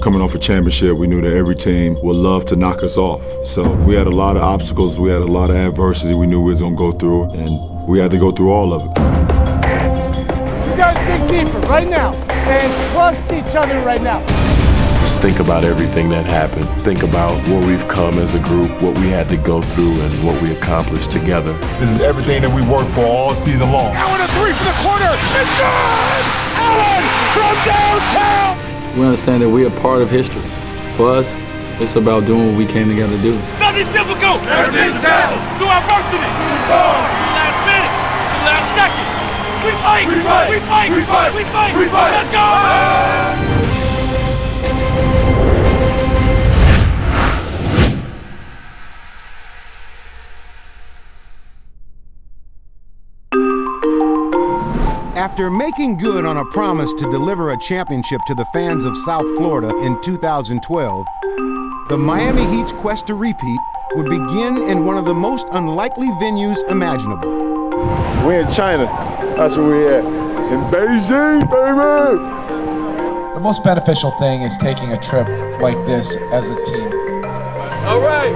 Coming off a championship, we knew that every team would love to knock us off. So we had a lot of obstacles, we had a lot of adversity we knew we was gonna go through, and we had to go through all of it. You gotta dig deeper right now and trust each other right now. Just think about everything that happened. Think about where we've come as a group, what we had to go through, and what we accomplished together. This is everything that we worked for all season long. Allen a three from the corner. It's good! Allen from downtown! We understand that we're part of history. For us, it's about doing what we came together to do. Nothing's difficult. Everything's challenge. Through adversity. Last minute. Last second. We fight. We fight. We fight. We fight. We fight. We fight. Let's go. After making good on a promise to deliver a championship to the fans of South Florida in 2012, the Miami Heat's quest to repeat would begin in one of the most unlikely venues imaginable. We're in China. That's where we're at. In Beijing, baby! The most beneficial thing is taking a trip like this as a team. All right.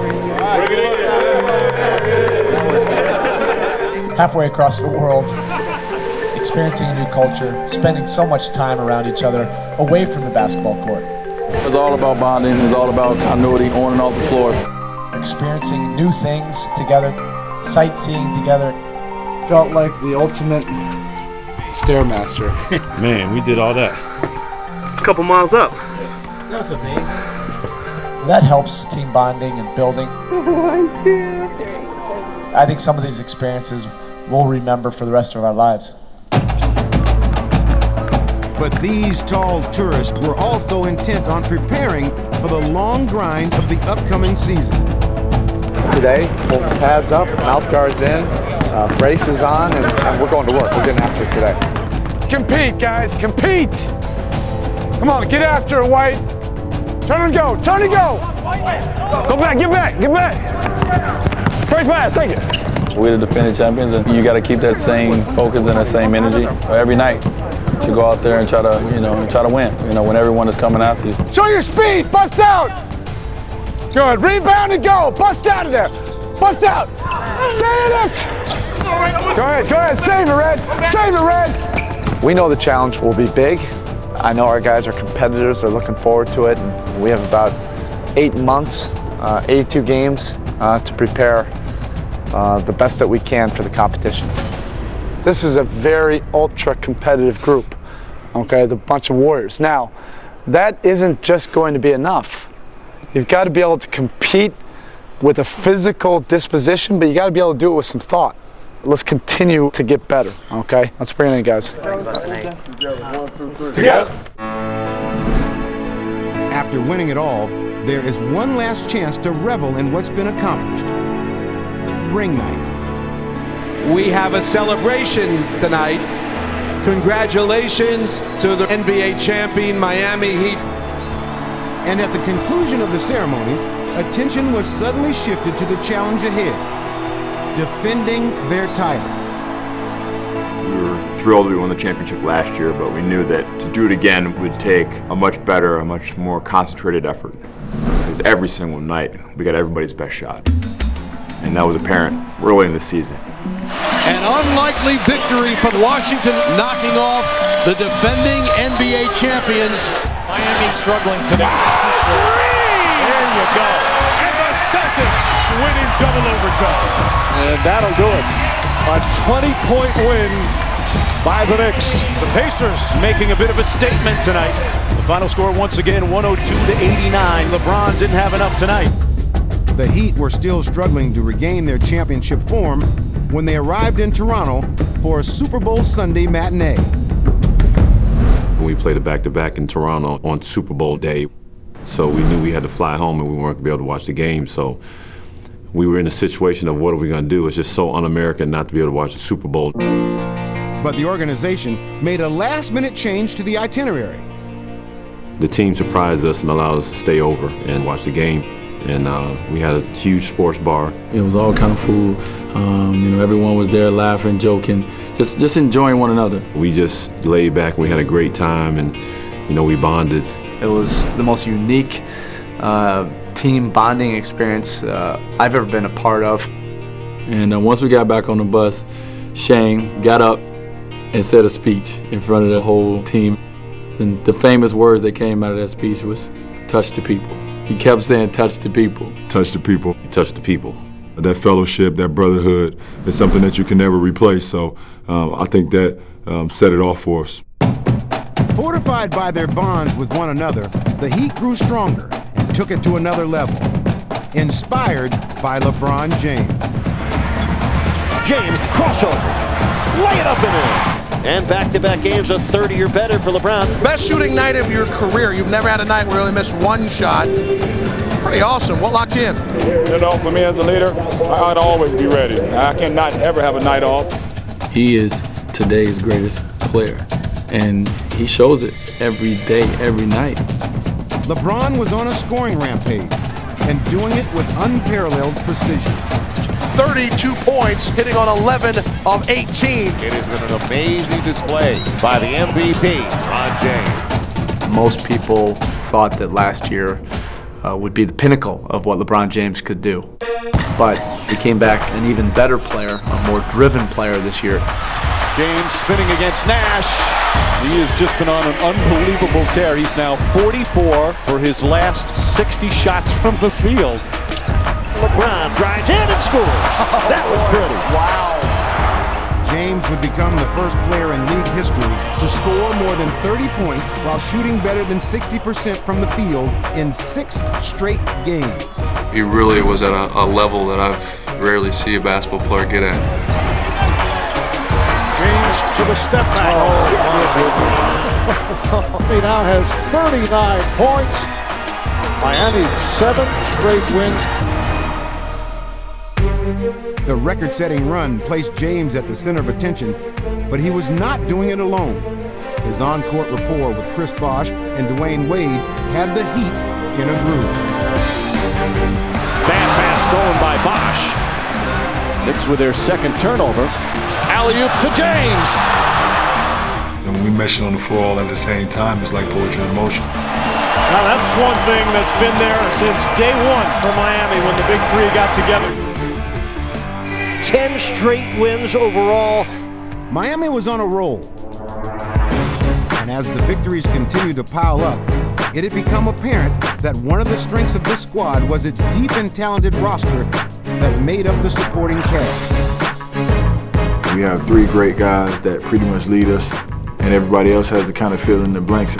Halfway across the world, experiencing a new culture, spending so much time around each other away from the basketball court. It's all about bonding. It's all about continuity on and off the floor. Experiencing new things together, sightseeing together. Felt like the ultimate Stairmaster. Man, we did all that. It's a couple miles up. That's amazing. That helps team bonding and building. One, two, three. I think some of these experiences we'll remember for the rest of our lives. But these tall tourists were also intent on preparing for the long grind of the upcoming season. Today, pull the pads up, mouth guards in, uh, braces on, and, and we're going to work. We're getting after it today. Compete, guys, compete! Come on, get after it, White. Turn and go, turn and go! Go back, get back, get back! First pass, take it. We're the defending champions, and you got to keep that same focus and that same energy every night to go out there and try to, you know, try to win. You know, when everyone is coming after you. Show your speed, bust out! Good, rebound and go, bust out of there! Bust out! Save it! Go ahead, go ahead, save it, Red! Save it, Red! We know the challenge will be big. I know our guys are competitors. They're looking forward to it. And we have about eight months, uh, 82 games uh, to prepare uh, the best that we can for the competition. This is a very ultra competitive group, okay? The bunch of warriors. Now, that isn't just going to be enough. You've got to be able to compete with a physical disposition, but you got to be able to do it with some thought. Let's continue to get better, okay? Let's bring it in, guys. After winning it all, there is one last chance to revel in what's been accomplished. Ring night. We have a celebration tonight. Congratulations to the NBA champion Miami Heat. And at the conclusion of the ceremonies, attention was suddenly shifted to the challenge ahead defending their title. We were thrilled we won the championship last year, but we knew that to do it again would take a much better, a much more concentrated effort. Because every single night, we got everybody's best shot. And that was apparent early in the season. An unlikely victory for Washington, knocking off the defending NBA champions. Miami struggling tonight. There you go. And the Celtics winning double overtime. And that'll do it. A 20-point win by the Knicks. The Pacers making a bit of a statement tonight. The final score once again 102 to 89. LeBron didn't have enough tonight. The Heat were still struggling to regain their championship form when they arrived in Toronto for a Super Bowl Sunday matinee. We played a back-to-back in Toronto on Super Bowl day, so we knew we had to fly home and we weren't going to be able to watch the game. So we were in a situation of what are we going to do? It's just so un-American not to be able to watch the Super Bowl. But the organization made a last-minute change to the itinerary. The team surprised us and allowed us to stay over and watch the game. And uh, we had a huge sports bar. It was all kind of food. Um, you know, everyone was there laughing, joking, just just enjoying one another. We just laid back. We had a great time, and you know, we bonded. It was the most unique uh, team bonding experience uh, I've ever been a part of. And uh, once we got back on the bus, Shane got up and said a speech in front of the whole team. And the famous words that came out of that speech was, touch the people. He kept saying, touch the people. Touch the people. Touch the people. That fellowship, that brotherhood is something that you can never replace. So um, I think that um, set it off for us. Fortified by their bonds with one another, the Heat grew stronger and took it to another level. Inspired by LeBron James. James, crossover, lay it up and in. And back-to-back games of 30 or better for LeBron. Best shooting night of your career. You've never had a night where you only missed one shot. Pretty awesome. What locked you in? You know, for me as a leader, I'd always be ready. I cannot ever have a night off. He is today's greatest player, and he shows it every day, every night. LeBron was on a scoring rampage and doing it with unparalleled precision. 32 points, hitting on 11 of 18. It has been an amazing display by the MVP, LeBron James. Most people thought that last year uh, would be the pinnacle of what LeBron James could do. But he came back an even better player, a more driven player this year. James spinning against Nash. He has just been on an unbelievable tear. He's now 44 for his last 60 shots from the field. LeBron drives in and scores. Oh, that was pretty. Wow. James would become the first player in league history to score more than 30 points while shooting better than 60% from the field in six straight games. He really was at a, a level that I've rarely see a basketball player get at. James to the step back. Oh, oh he now has 39 points. Miami seven straight wins. The record-setting run placed James at the center of attention, but he was not doing it alone. His on-court rapport with Chris Bosh and Dwyane Wade had the Heat in a groove. Bad pass stolen by Bosh. Knicks with their second turnover. Alley-oop to James. And when we mesh it on the floor all at the same time, it's like poetry in motion. Now that's one thing that's been there since day one for Miami when the big three got together. 10 straight wins overall. Miami was on a roll. And as the victories continued to pile up, it had become apparent that one of the strengths of this squad was its deep and talented roster that made up the supporting cast. We have three great guys that pretty much lead us, and everybody else has to kind of fill in the blanks.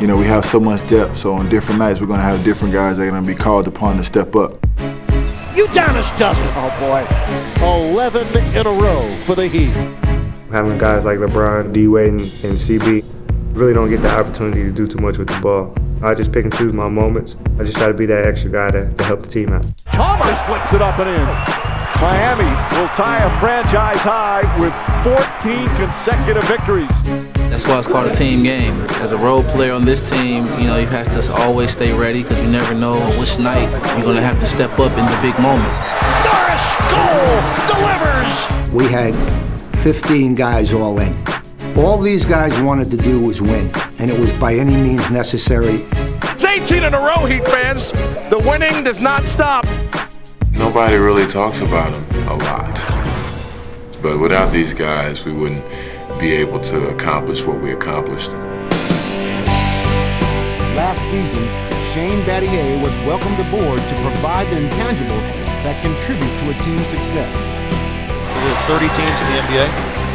You know, we have so much depth, so on different nights we're going to have different guys that are going to be called upon to step up. Udonis does it. Oh boy. 11 in a row for the Heat. Having guys like LeBron, D Wade, and, and CB really don't get the opportunity to do too much with the ball. I just pick and choose my moments. I just try to be that extra guy to, to help the team out. Chalmers flips it up and in. Miami will tie a franchise high with 14 consecutive victories. That's why it's called a team game. As a role player on this team, you know, you have to always stay ready because you never know which night you're going to have to step up in the big moment. Norris Cole delivers. We had 15 guys all in. All these guys wanted to do was win, and it was by any means necessary. It's 18 in a row, Heat fans. The winning does not stop. Nobody really talks about him a lot. But without these guys, we wouldn't be able to accomplish what we accomplished. Last season, Shane Battier was welcomed aboard to provide the intangibles that contribute to a team's success. There's 30 teams in the NBA.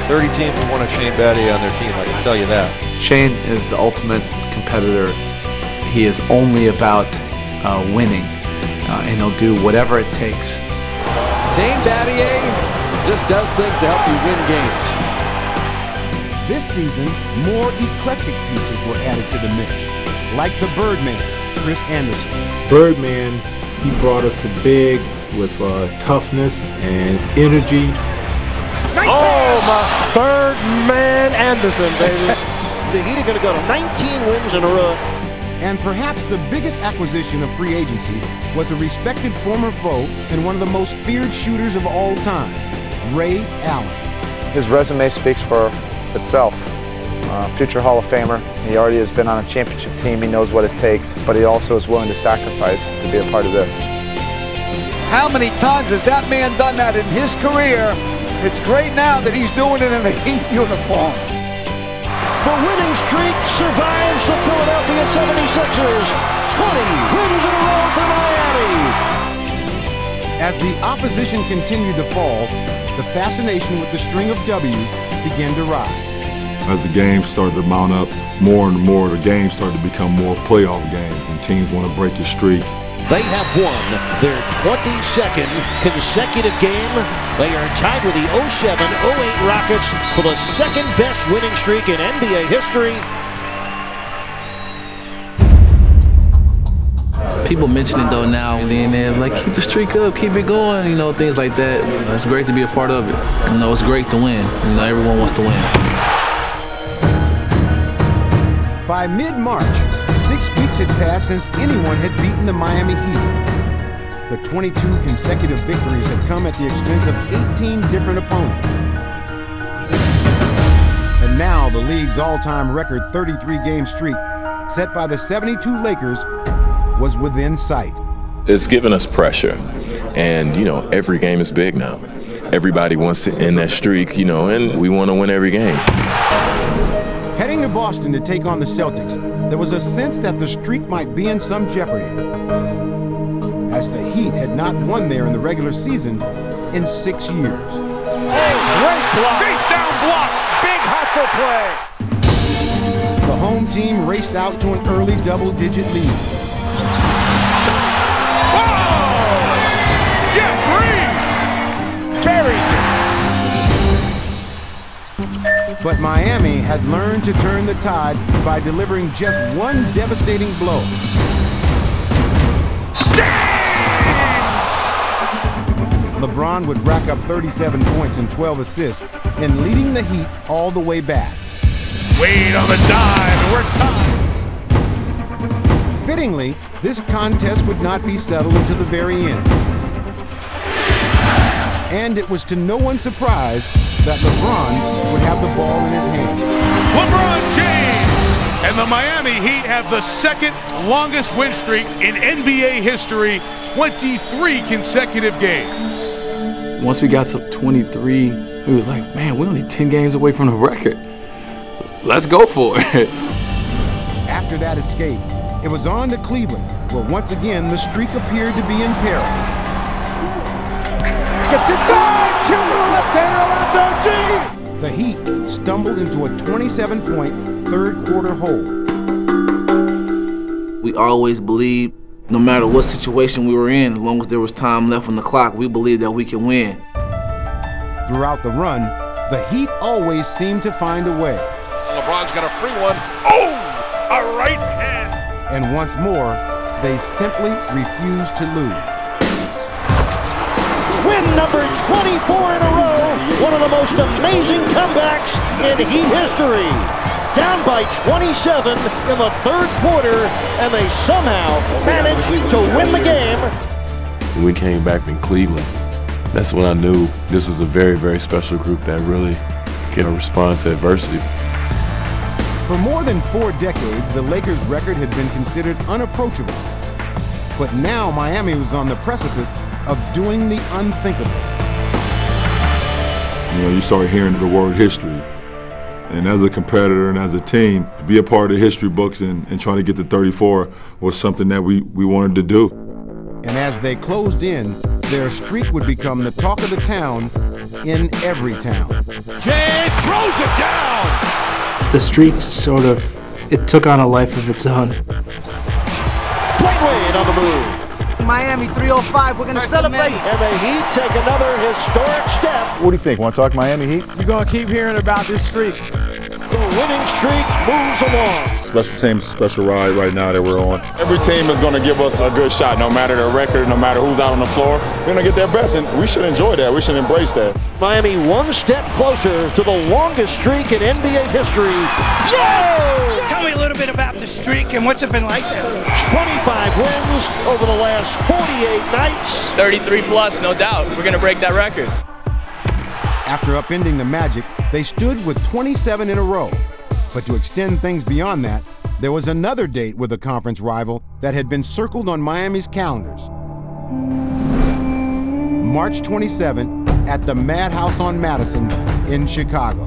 30 teams will want a Shane Battier on their team, I can tell you that. Shane is the ultimate competitor. He is only about uh, winning, uh, and he'll do whatever it takes. Shane Battier just does things to help you win games. This season, more eclectic pieces were added to the mix, like the Birdman, Chris Andersen. Birdman, he brought us a big with uh, toughness and energy. Nice oh, my Birdman Anderson, baby. the Heat are going to go to 19 wins in a row. And perhaps the biggest acquisition of free agency was a respected former foe and one of the most feared shooters of all time, Ray Allen. His resume speaks for itself. uh, future Hall of Famer. He already has been on a championship team. He knows what it takes, but he also is willing to sacrifice to be a part of this. How many times has that man done that in his career? It's great now that he's doing it in a Heat uniform. The winning streak survives the Philadelphia 76ers. 20 wins in a row for Miami. As the opposition continued to fall, the fascination with the string of W's began to rise. As the games started to mount up more and more, the games started to become more playoff games, and teams want to break your streak. They have won their 22nd consecutive game. They are tied with the 07-08 Rockets for the second best winning streak in NBA history. People mention it though now and then, they're like, keep the streak up, keep it going, you know, things like that. It's great to be a part of it. You know, it's great to win. You know, everyone wants to win. By mid-March, six weeks had passed since anyone had beaten the Miami Heat. The 22 consecutive victories had come at the expense of 18 different opponents. And now the league's all-time record 33-game streak, set by the 72 Lakers, was within sight. It's given us pressure. And, you know, every game is big now. Everybody wants to end that streak, you know, and we want to win every game. Heading to Boston to take on the Celtics, there was a sense that the streak might be in some jeopardy. As the Heat had not won there in the regular season in six years. Great block. Face down block. Big hustle play. The home team raced out to an early double-digit lead. But Miami had learned to turn the tide by delivering just one devastating blow. LeBron would rack up 37 points and 12 assists and leading the Heat all the way back. Wade on the dive, we're tied. Fittingly, this contest would not be settled until the very end. And it was to no one's surprise that LeBron would have the ball in his hand. LeBron James and the Miami Heat have the second longest win streak in NBA history, 23 consecutive games. Once we got to 23, we was like, man, we're only 10 games away from the record. Let's go for it. After that escape, it was on to Cleveland, where once again the streak appeared to be in peril. Gets inside. Two left-hander Alonzo Gee The Heat stumbled into a 27-point third quarter hole. We always believed, no matter what situation we were in, as long as there was time left on the clock, we believed that we could win. Throughout the run, the Heat always seemed to find a way. LeBron's got a free one. Oh, a right hand. And once more, they simply refused to lose. Win number 24 in a row. One of the most amazing comebacks in Heat history. Down by 27 in the third quarter, and they somehow managed to win the game. When we came back in Cleveland, that's when I knew this was a very, very special group that really can respond to adversity. For more than four decades, the Lakers' record had been considered unapproachable. But now Miami was on the precipice of doing the unthinkable. You know, you start hearing the word history. And as a competitor and as a team, to be a part of the history books and, and trying to get to 34 was something that we, we wanted to do. And as they closed in, their streak would become the talk of the town in every town. James throws it down. The streak sort of, it took on a life of its own. Dwyane Wade on the move. Miami 305, we're gonna celebrate. And the Heat take another historic step. What do you think? Want to talk Miami Heat? You're gonna keep hearing about this streak. The winning streak moves along. Special team, special ride right now that we're on. Every team is going to give us a good shot, no matter the record, no matter who's out on the floor. They're going to get their best, and we should enjoy that. We should embrace that. Miami one step closer to the longest streak in NBA history. Yo! Tell me a little bit about the streak and what's it been like there? 25 wins over the last 48 nights. 33 plus, no doubt. We're going to break that record. After upending the Magic, they stood with 27 in a row. But to extend things beyond that, there was another date with a conference rival that had been circled on Miami's calendars. March 27 at the Madhouse on Madison in Chicago.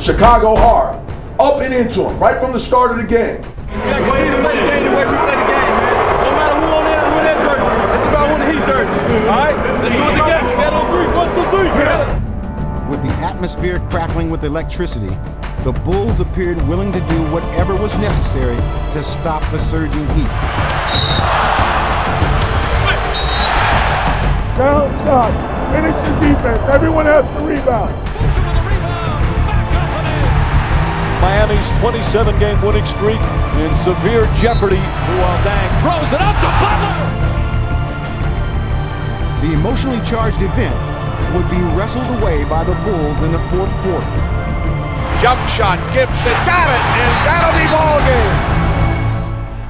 Chicago hard, up and into them, right from the start of the game. Yeah, go ahead and play the game the way we play the game, man. No matter who on that, who that jersey. It's about winning the Heat jersey. All right? Let's do it together. Man on three. One, two, three. With the atmosphere crackling with electricity, the Bulls appeared willing to do whatever was necessary to stop the surging heat. Down shot, finish your defense. Everyone has to rebound. Miami's 27 game winning streak in severe jeopardy. Luol Deng throws it up to Butler. The emotionally charged event would be wrestled away by the Bulls in the fourth quarter. Jump shot, Gibson got it, and that'll be ball game.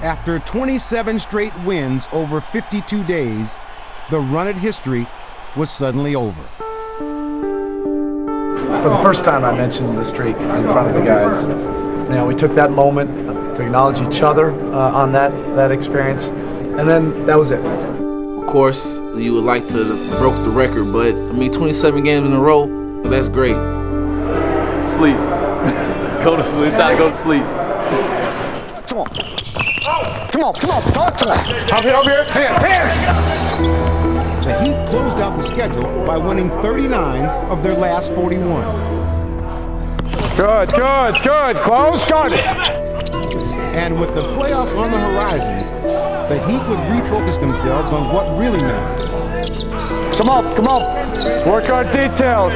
After 27 straight wins over 52 days, the run at history was suddenly over. For the first time, I mentioned the streak in front of the guys. You know, we took that moment to acknowledge each other uh, on that that experience, and then that was it. Of course, you would like to have broke the record, but I mean, 27 games in a row, that's great. Sleep. go to sleep. It's time to go to sleep. Come on. Come on, come on, talk to him. Up here, up here. Hands, hands. The Heat closed out the schedule by winning 39 of their last 41. Good, good, good. Close, good. And with the playoffs on the horizon, the Heat would refocus themselves on what really mattered. Come on, come on. Let's work our details.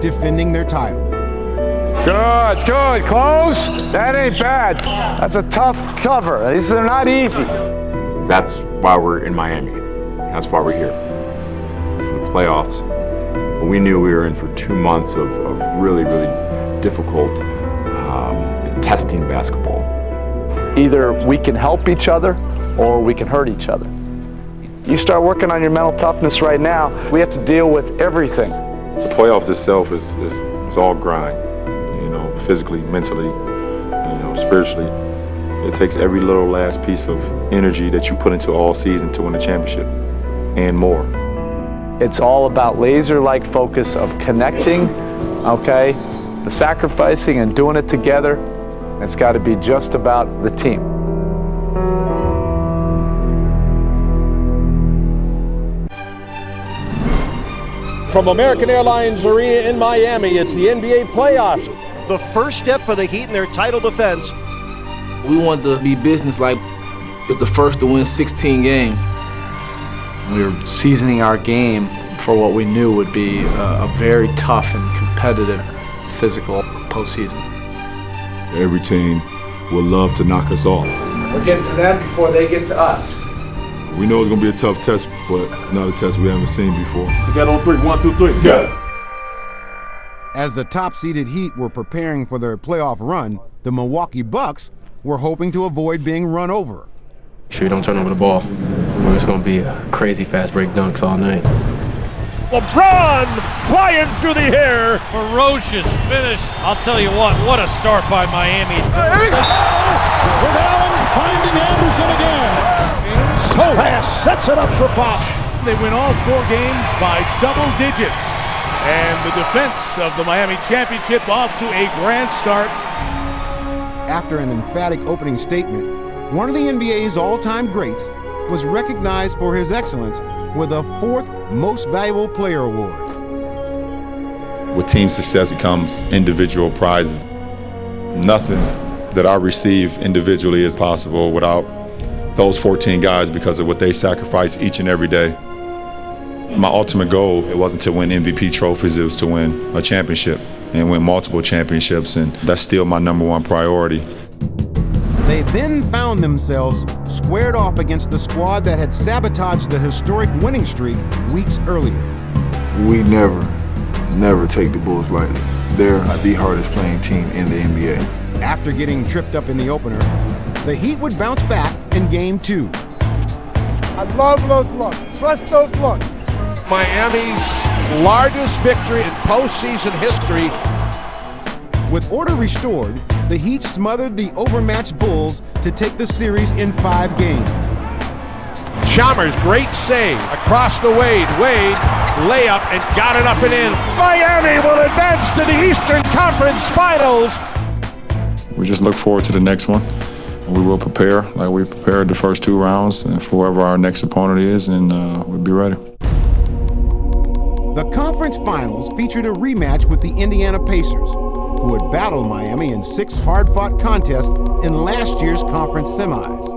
Defending their title. Good, good. Close. That ain't bad. That's a tough cover. These are not easy. That's why we're in Miami. That's why we're here for the playoffs. We knew we were in for two months of, of really, really difficult um, testing basketball. Either we can help each other or we can hurt each other. You start working on your mental toughness right now, we have to deal with everything. The playoffs itself is, is, is all grind, you know, physically, mentally, you know, spiritually. It takes every little last piece of energy that you put into all season to win a championship and more. It's all about laser-like focus of connecting, okay, the sacrificing and doing it together. It's got to be just about the team. From American Airlines Arena in Miami, it's the NBA playoffs. The first step for the Heat in their title defense. We want to be business-like. It's the first to win 16 games. We were seasoning our game for what we knew would be a, a very tough and competitive physical postseason. Every team will love to knock us off. We're getting to them before they get to us. We know it's going to be a tough test, but not a test we haven't seen before. Together on three. One, two, three. Go. As the top seeded Heat were preparing for their playoff run, the Milwaukee Bucks were hoping to avoid being run over. Sure you don't turn over the ball. It's going to be a crazy fast break dunks all night. LeBron flying through the air. Ferocious finish. I'll tell you what, what a start by Miami. With Allen finding Andersen again. So pass sets it up for Bosh. They win all four games by double digits. And the defense of the Miami Championship off to a grand start. After an emphatic opening statement, one of the NBA's all-time greats was recognized for his excellence with a fourth Most Valuable Player award. With team success comes individual prizes. Nothing that I receive individually is possible without those 14 guys because of what they sacrifice each and every day. My ultimate goal, it wasn't to win MVP trophies, it was to win a championship and win multiple championships, and that's still my number one priority. They then found themselves squared off against the squad that had sabotaged the historic winning streak weeks earlier. We never, never take the Bulls lightly. They're the hardest playing team in the NBA. After getting tripped up in the opener, the Heat would bounce back in game two. I love those looks. Trust those looks. Miami's largest victory in postseason history. With order restored, the Heat smothered the overmatched Bulls to take the series in five games. Chalmers, great save across the Wade. Wade, layup and got it up and in. Miami will advance to the Eastern Conference Finals. We just look forward to the next one. We will prepare like we prepared the first two rounds and for whoever our next opponent is, and uh, we'll be ready. The conference finals featured a rematch with the Indiana Pacers, who had battled Miami in six hard fought contests in last year's conference semis.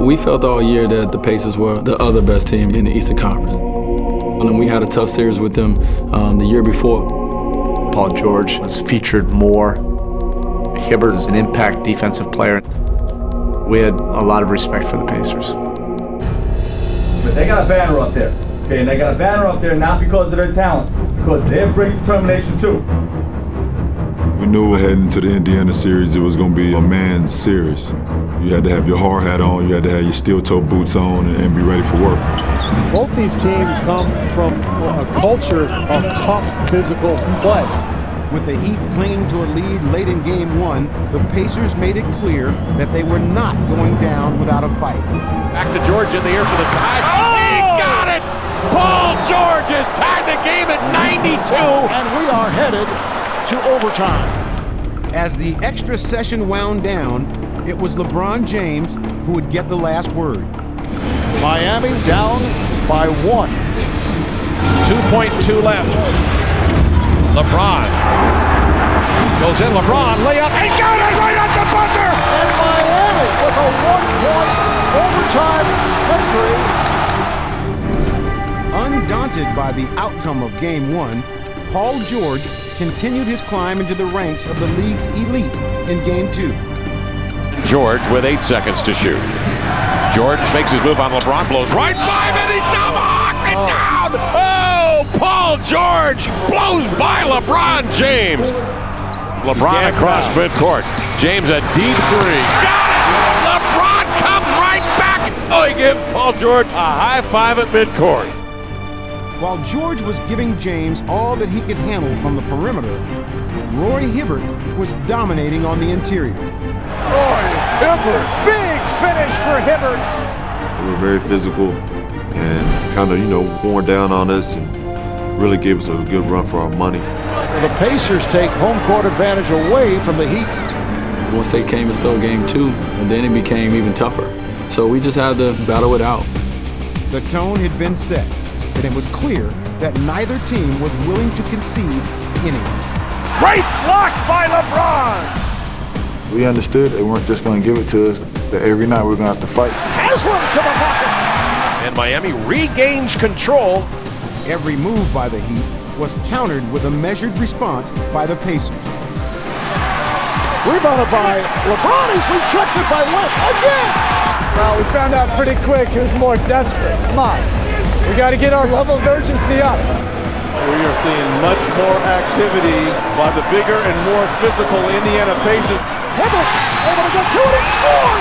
We felt all year that the Pacers were the other best team in the Eastern Conference. And we had a tough series with them um, the year before. Paul George was featured more. Hibbert is an impact defensive player. We had a lot of respect for the Pacers. But they got a banner up there. Okay, and they got a banner up there not because of their talent, because they have great determination too. We knew heading into the Indiana series it was going to be a man's series. You had to have your hard hat on, you had to have your steel toe boots on, and, and be ready for work. Both these teams come from a culture of tough physical play. With the Heat clinging to a lead late in game one, the Pacers made it clear that they were not going down without a fight. Back to George in the air for the tie. Oh! He got it! Paul George has tied the game at 92. And we are headed to overtime. As the extra session wound down, it was LeBron James who would get the last word. Miami down by one. 2.2 left. LeBron goes in. LeBron layup and got it right at the buzzer. And Miami with a one-point overtime victory. Undaunted by the outcome of Game One, Paul George continued his climb into the ranks of the league's elite in Game Two. George with eight seconds to shoot. George makes his move on LeBron, blows right by him, and he tomahawks it oh. down. Oh, Paul George blows by LeBron James. LeBron across midcourt. James a deep three. Got it! LeBron comes right back. Oh, he gives Paul George a high five at midcourt. While George was giving James all that he could handle from the perimeter, Roy Hibbert was dominating on the interior. Roy Hibbert, big finish for Hibbert. They were very physical and kind of, you know, worn down on us and really gave us a good run for our money. The Pacers take home court advantage away from the Heat. Once they came and stole game two, and then it became even tougher. So we just had to battle it out. The tone had been set, and it was clear that neither team was willing to concede anything. Great block by LeBron! We understood they weren't just going to give it to us, that every night we are going to have to fight. Haslem to the bucket! And Miami regains control. Every move by the Heat was countered with a measured response by the Pacers. Rebounded by LeBron. He's rejected by West again. Well, we found out pretty quick who's more desperate. Come on. We got to get our level of urgency up. We are seeing much more activity by the bigger and more physical Indiana Pacers. Hibbert able to get to it and score!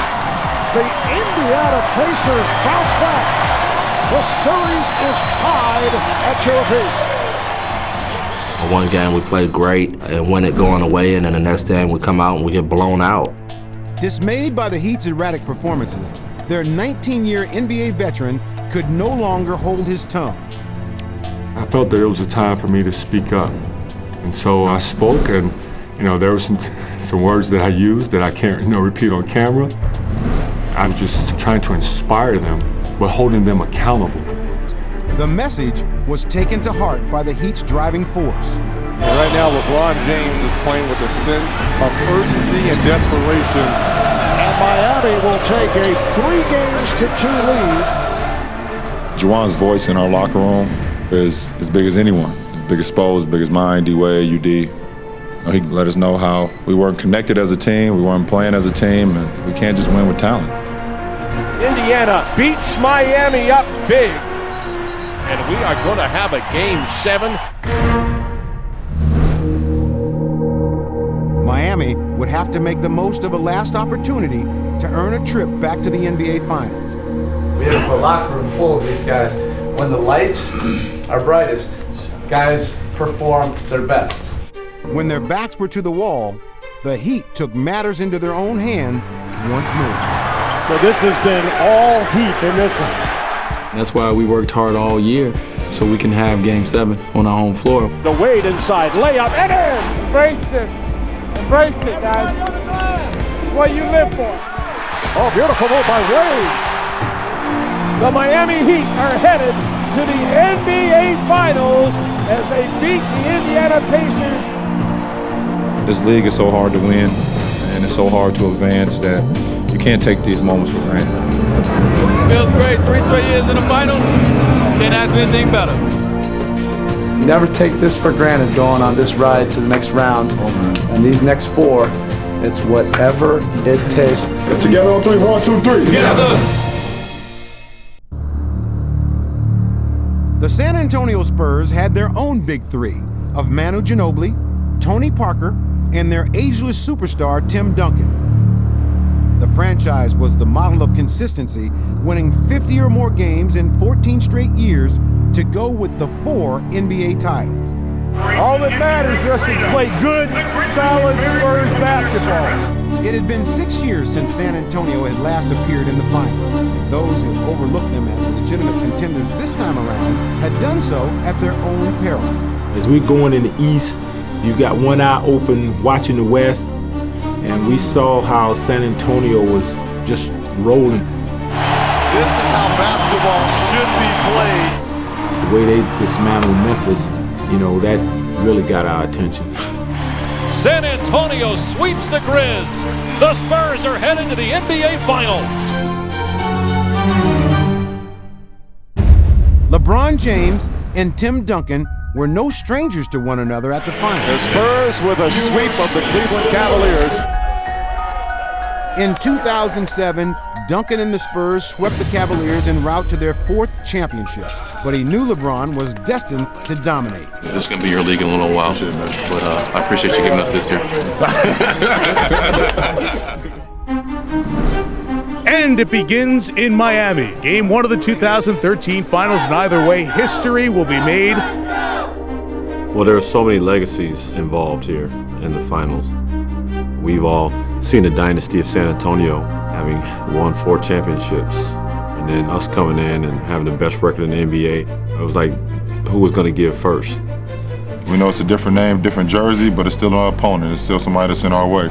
The Indiana Pacers bounce back. The series is tied at two apiece. One game we played great and win it going away, and then the next game we come out and we get blown out. Dismayed by the Heat's erratic performances, their 19-year NBA veteran could no longer hold his tongue. I felt that it was a time for me to speak up. And so I spoke and you know, there were some, some words that I used that I can't you know, repeat on camera. I'm just trying to inspire them, but holding them accountable. The message was taken to heart by the Heat's driving force. Right now, LeBron James is playing with a sense of urgency and desperation. And Miami will take a three games to two lead. Juwan's voice in our locker room is as big as anyone. As big as Spo, as big as mine, D-Way, UD. You know, he let us know how we weren't connected as a team, we weren't playing as a team, and we can't just win with talent. Indiana beats Miami up big and we are going to have a game seven. Miami would have to make the most of a last opportunity to earn a trip back to the NBA Finals. We have a locker room full of these guys. When the lights are brightest, guys perform their best. When their backs were to the wall, the Heat took matters into their own hands once more. So this has been all Heat in this one. That's why we worked hard all year so we can have game seven on our home floor. The Wade inside layup and in. Embrace this. Embrace it, guys. It's what you live for. Oh, beautiful move by Wade. The Miami Heat are headed to the NBA Finals as they beat the Indiana Pacers. This league is so hard to win, and it's so hard to advance that you can't take these moments for granted. Feels great. Three straight years in the finals. Can't ask anything better. Never take this for granted going on this ride to the next round. And these next four, it's whatever it takes. Get together on three. One, two, three. Together. The Antonio Spurs had their own big three of Manu Ginobili, Tony Parker, and their ageless superstar Tim Duncan. The franchise was the model of consistency, winning 50 or more games in 14 straight years to go with the four NBA titles. All that matters is just to play good, solid Spurs basketball. It had been six years since San Antonio had last appeared in the finals, and those who overlooked them as legitimate contenders this time around had done so at their own peril. As we're going in the East, you got one eye open watching the West, and we saw how San Antonio was just rolling. This is how basketball should be played. The way they dismantled Memphis, you know, that really got our attention. San Antonio sweeps the Grizz. The Spurs are headed to the NBA Finals. LeBron James and Tim Duncan were no strangers to one another at the finals. The Spurs with a sweep of the Cleveland Cavaliers. In 2007, Duncan and the Spurs swept the Cavaliers en route to their fourth championship, but he knew LeBron was destined to dominate. This is going to be your league in a little while, but uh, I appreciate you giving us this year. And it begins in Miami. Game one of the 2013 finals, and either way, history will be made. Well, there are so many legacies involved here in the finals. We've all seen the dynasty of San Antonio having won four championships, and then us coming in and having the best record in the NBA. It was like, who was going to give first? We know it's a different name, different jersey, but it's still our opponent. It's still somebody that's in our way.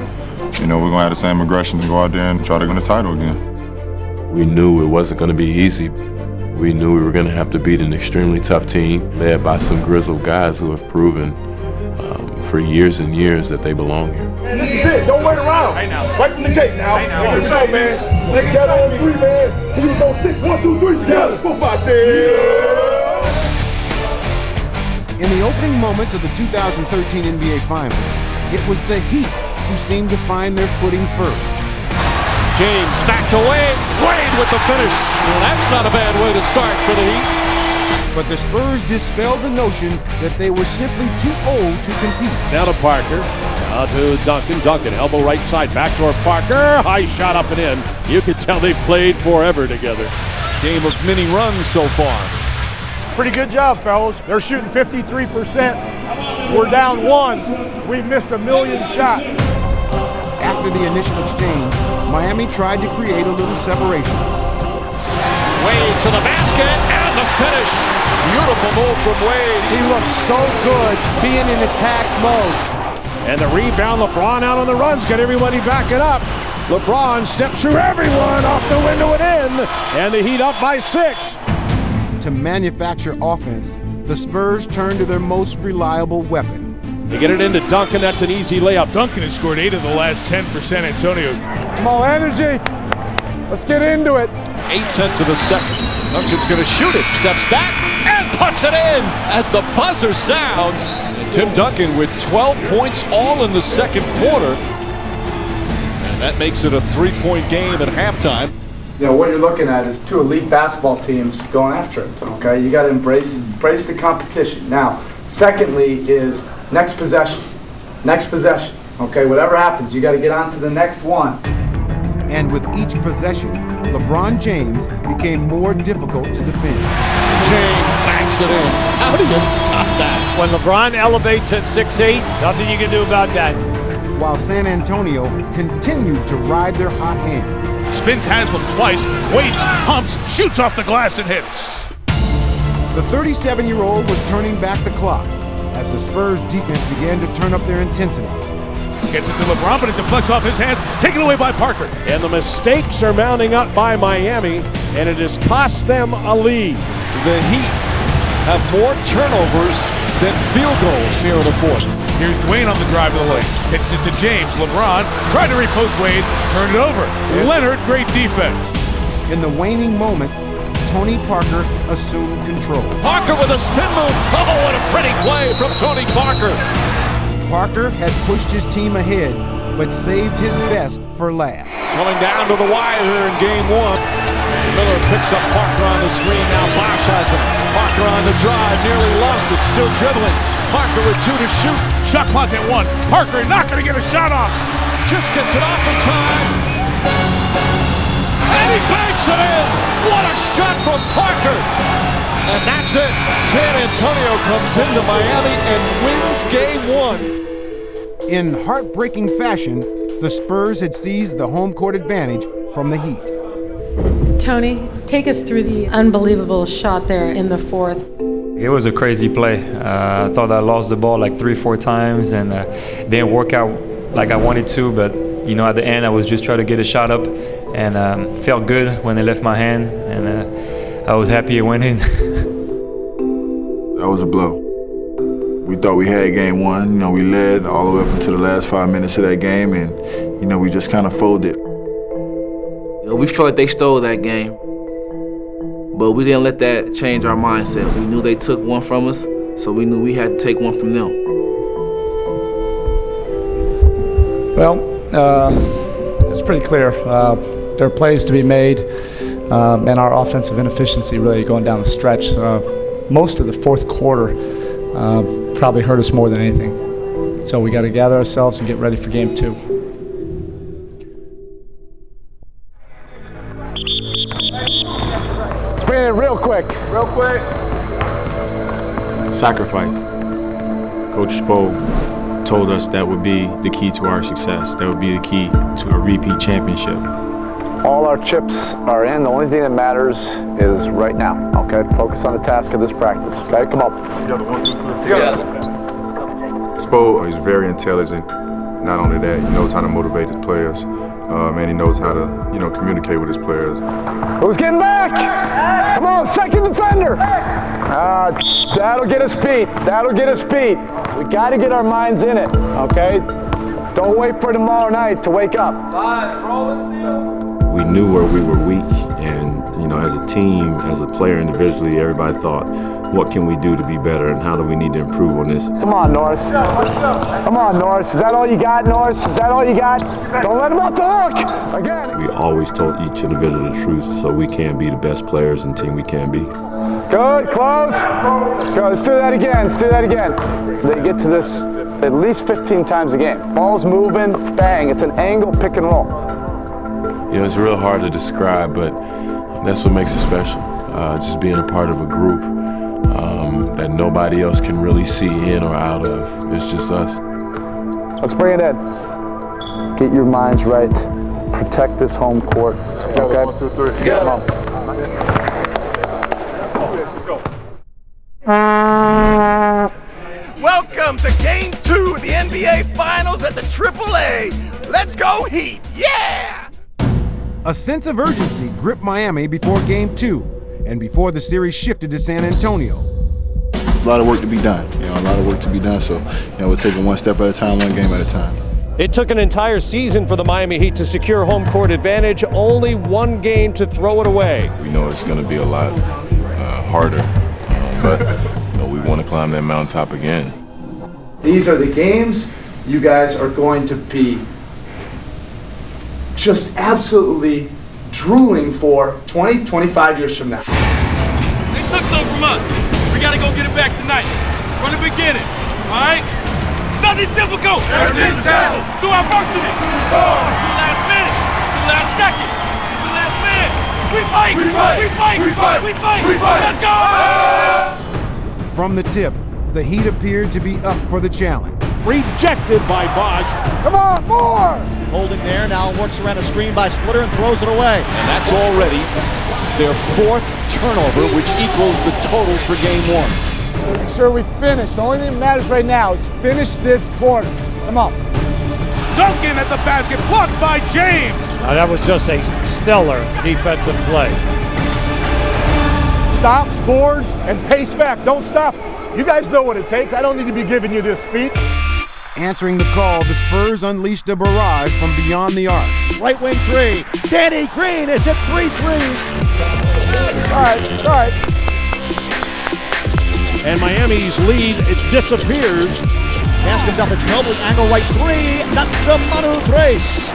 You know, we're going to have the same aggression to go out there and try to win the title again. We knew it wasn't going to be easy. We knew we were going to have to beat an extremely tough team led by some grizzled guys who have proven for years and years that they belong here. This is it. Don't wait around. Right now. Right from the gate now. Right now. Let's go, man. Let's get on three, man. Here we go. Six. One, two, three. Together. Four, five, six. In the opening moments of the 2013 NBA Finals, it was the Heat who seemed to find their footing first. James back to Wade. Wade with the finish. Well, that's not a bad way to start for the Heat. But the Spurs dispelled the notion that they were simply too old to compete. Now to Parker. Now to Duncan. Duncan, elbow right side. Back toward Parker. High shot up and in. You could tell they played forever together. Game of many runs so far. Pretty good job, fellas. They're shooting 53%. We're down one. We missed a million shots. After the initial exchange, Miami tried to create a little separation. Wade to the basket and the finish. Beautiful move from Wade. He looks so good being in attack mode. And the rebound, LeBron out on the runs, get everybody backing up. LeBron steps through everyone off the window and in, and the Heat up by six. To manufacture offense, the Spurs turn to their most reliable weapon. They get it into Duncan, that's an easy layup. Duncan has scored eight of the last 10 for San Antonio. More energy. Let's get into it. Eight tenths of a second. Duncan's going to shoot it, steps back, and puts it in as the buzzer sounds. Tim Duncan with 12 points all in the second quarter. And that makes it a three-point game at halftime. You know, what you're looking at is two elite basketball teams going after it, okay? You got to embrace, embrace the competition. Now, secondly is next possession. Next possession, okay? Whatever happens, you got to get on to the next one. And with each possession, LeBron James became more difficult to defend. James backs it in. How do you stop that? When LeBron elevates at 6'8", nothing you can do about that. While San Antonio continued to ride their hot hand. Spins Haslem twice, waits, pumps, shoots off the glass and hits. The 37-year-old was turning back the clock as the Spurs defense began to turn up their intensity. Gets it to LeBron, but it deflects off his hands, taken away by Parker. And the mistakes are mounting up by Miami, and it has cost them a lead. The Heat have more turnovers than field goals here in the fourth. Here's Dwyane on the drive to the lane. Hits it to James. LeBron tried to repost Wade, turned it over. Leonard, great defense. In the waning moments, Tony Parker assumed control. Parker with a spin move. Oh, what a pretty play from Tony Parker. Parker had pushed his team ahead, but saved his best for last. Coming down to the wire here in game one. Miller picks up Parker on the screen. Now Bosh has him. Parker on the drive. Nearly lost it. Still dribbling. Parker with two to shoot. Shot clock at one. Parker not going to get a shot off. Just gets it off in time. And he banks it in. What a shot from Parker. And that's it. San Antonio comes into Miami and wins game one. In heartbreaking fashion, the Spurs had seized the home court advantage from the Heat. Tony, take us through the unbelievable shot there in the fourth. It was a crazy play. Uh, I thought I lost the ball like three, four times and uh, didn't work out like I wanted to. But you know, at the end, I was just trying to get a shot up, and um, felt good when it left my hand, and uh, I was happy it went in. that was a blow. We thought we had game one. You know, we led all the way up until the last five minutes of that game, and you know, we just kind of folded. You know, we felt like they stole that game, but we didn't let that change our mindset. We knew they took one from us, so we knew we had to take one from them. Well, uh, it's pretty clear. Uh, there are plays to be made, um, and our offensive inefficiency really going down the stretch. Uh, most of the fourth quarter uh, probably hurt us more than anything. So we got to gather ourselves and get ready for game two. Spin it real quick. Real quick. Sacrifice. Coach Spo told us that would be the key to our success. That would be the key to a repeat championship. All our chips are in. The only thing that matters is right now. Okay, focus on the task of this practice. Okay, come on. Spo is very intelligent. Not only that, he knows how to motivate his players. Um, and he knows how to, you know, communicate with his players. Who's getting back? Come on, second defender. Ah, that'll get us beat. That'll get us beat. We got to get our minds in it, okay? Don't wait for tomorrow night to wake up. We knew where we were weak, and you know, as a team, as a player individually, everybody thought, what can we do to be better, and how do we need to improve on this? Come on, Norris. Come on, Norris. Is that all you got, Norris? Is that all you got? Don't let him off the hook. Again. We always told each individual the truth, so we can be the best players and team we can be. Good, close. Go, let's do that again. Let's do that again. They get to this at least 15 times a game. Ball's moving, bang. It's an angle pick and roll. You know, it's real hard to describe, but that's what makes it special. Uh, just being a part of a group um, that nobody else can really see in or out of. It's just us. Let's bring it in. Get your minds right. Protect this home court. Okay? One, two, three. Come on. Welcome to Game 2 of the NBA Finals at the AAA. Let's go Heat, yeah! A sense of urgency gripped Miami before Game 2 and before the series shifted to San Antonio. A lot of work to be done, you know, a lot of work to be done. So, you know, we're taking one step at a time, one game at a time. It took an entire season for the Miami Heat to secure home court advantage, only one game to throw it away. We know it's going to be a lot uh, harder, um, but you know, we want to climb that mountaintop again. These are the games you guys are going to be just absolutely drooling for 20, 25 years from now. They took some from us. We gotta go get it back tonight. From the beginning. Alright? Nothing's difficult. Everything's challenge. Through adversity. To the last minute. To the last second. To the last minute. We fight. We fight. We fight. We fight. We fight. We fight. Let's go. Ah! From the tip, the Heat appeared to be up for the challenge. Rejected by Bosh. Come on, more! Holding there, now works around a screen by Splitter and throws it away. And that's already their fourth turnover, which equals the total for game one. Make sure we finish. The only thing that matters right now is finish this quarter. Come on. Duncan at the basket, blocked by James. Now that was just a stellar defensive play. Stops, boards, and pace back. Don't stop. You guys know what it takes. I don't need to be giving you this speech. Answering the call, the Spurs unleashed a barrage from beyond the arc. Right wing three. Danny Green is at three threes. All right, all right. And Miami's lead it disappears. Pass comes up at Ginobili, angle right three. That's a Manu Grace.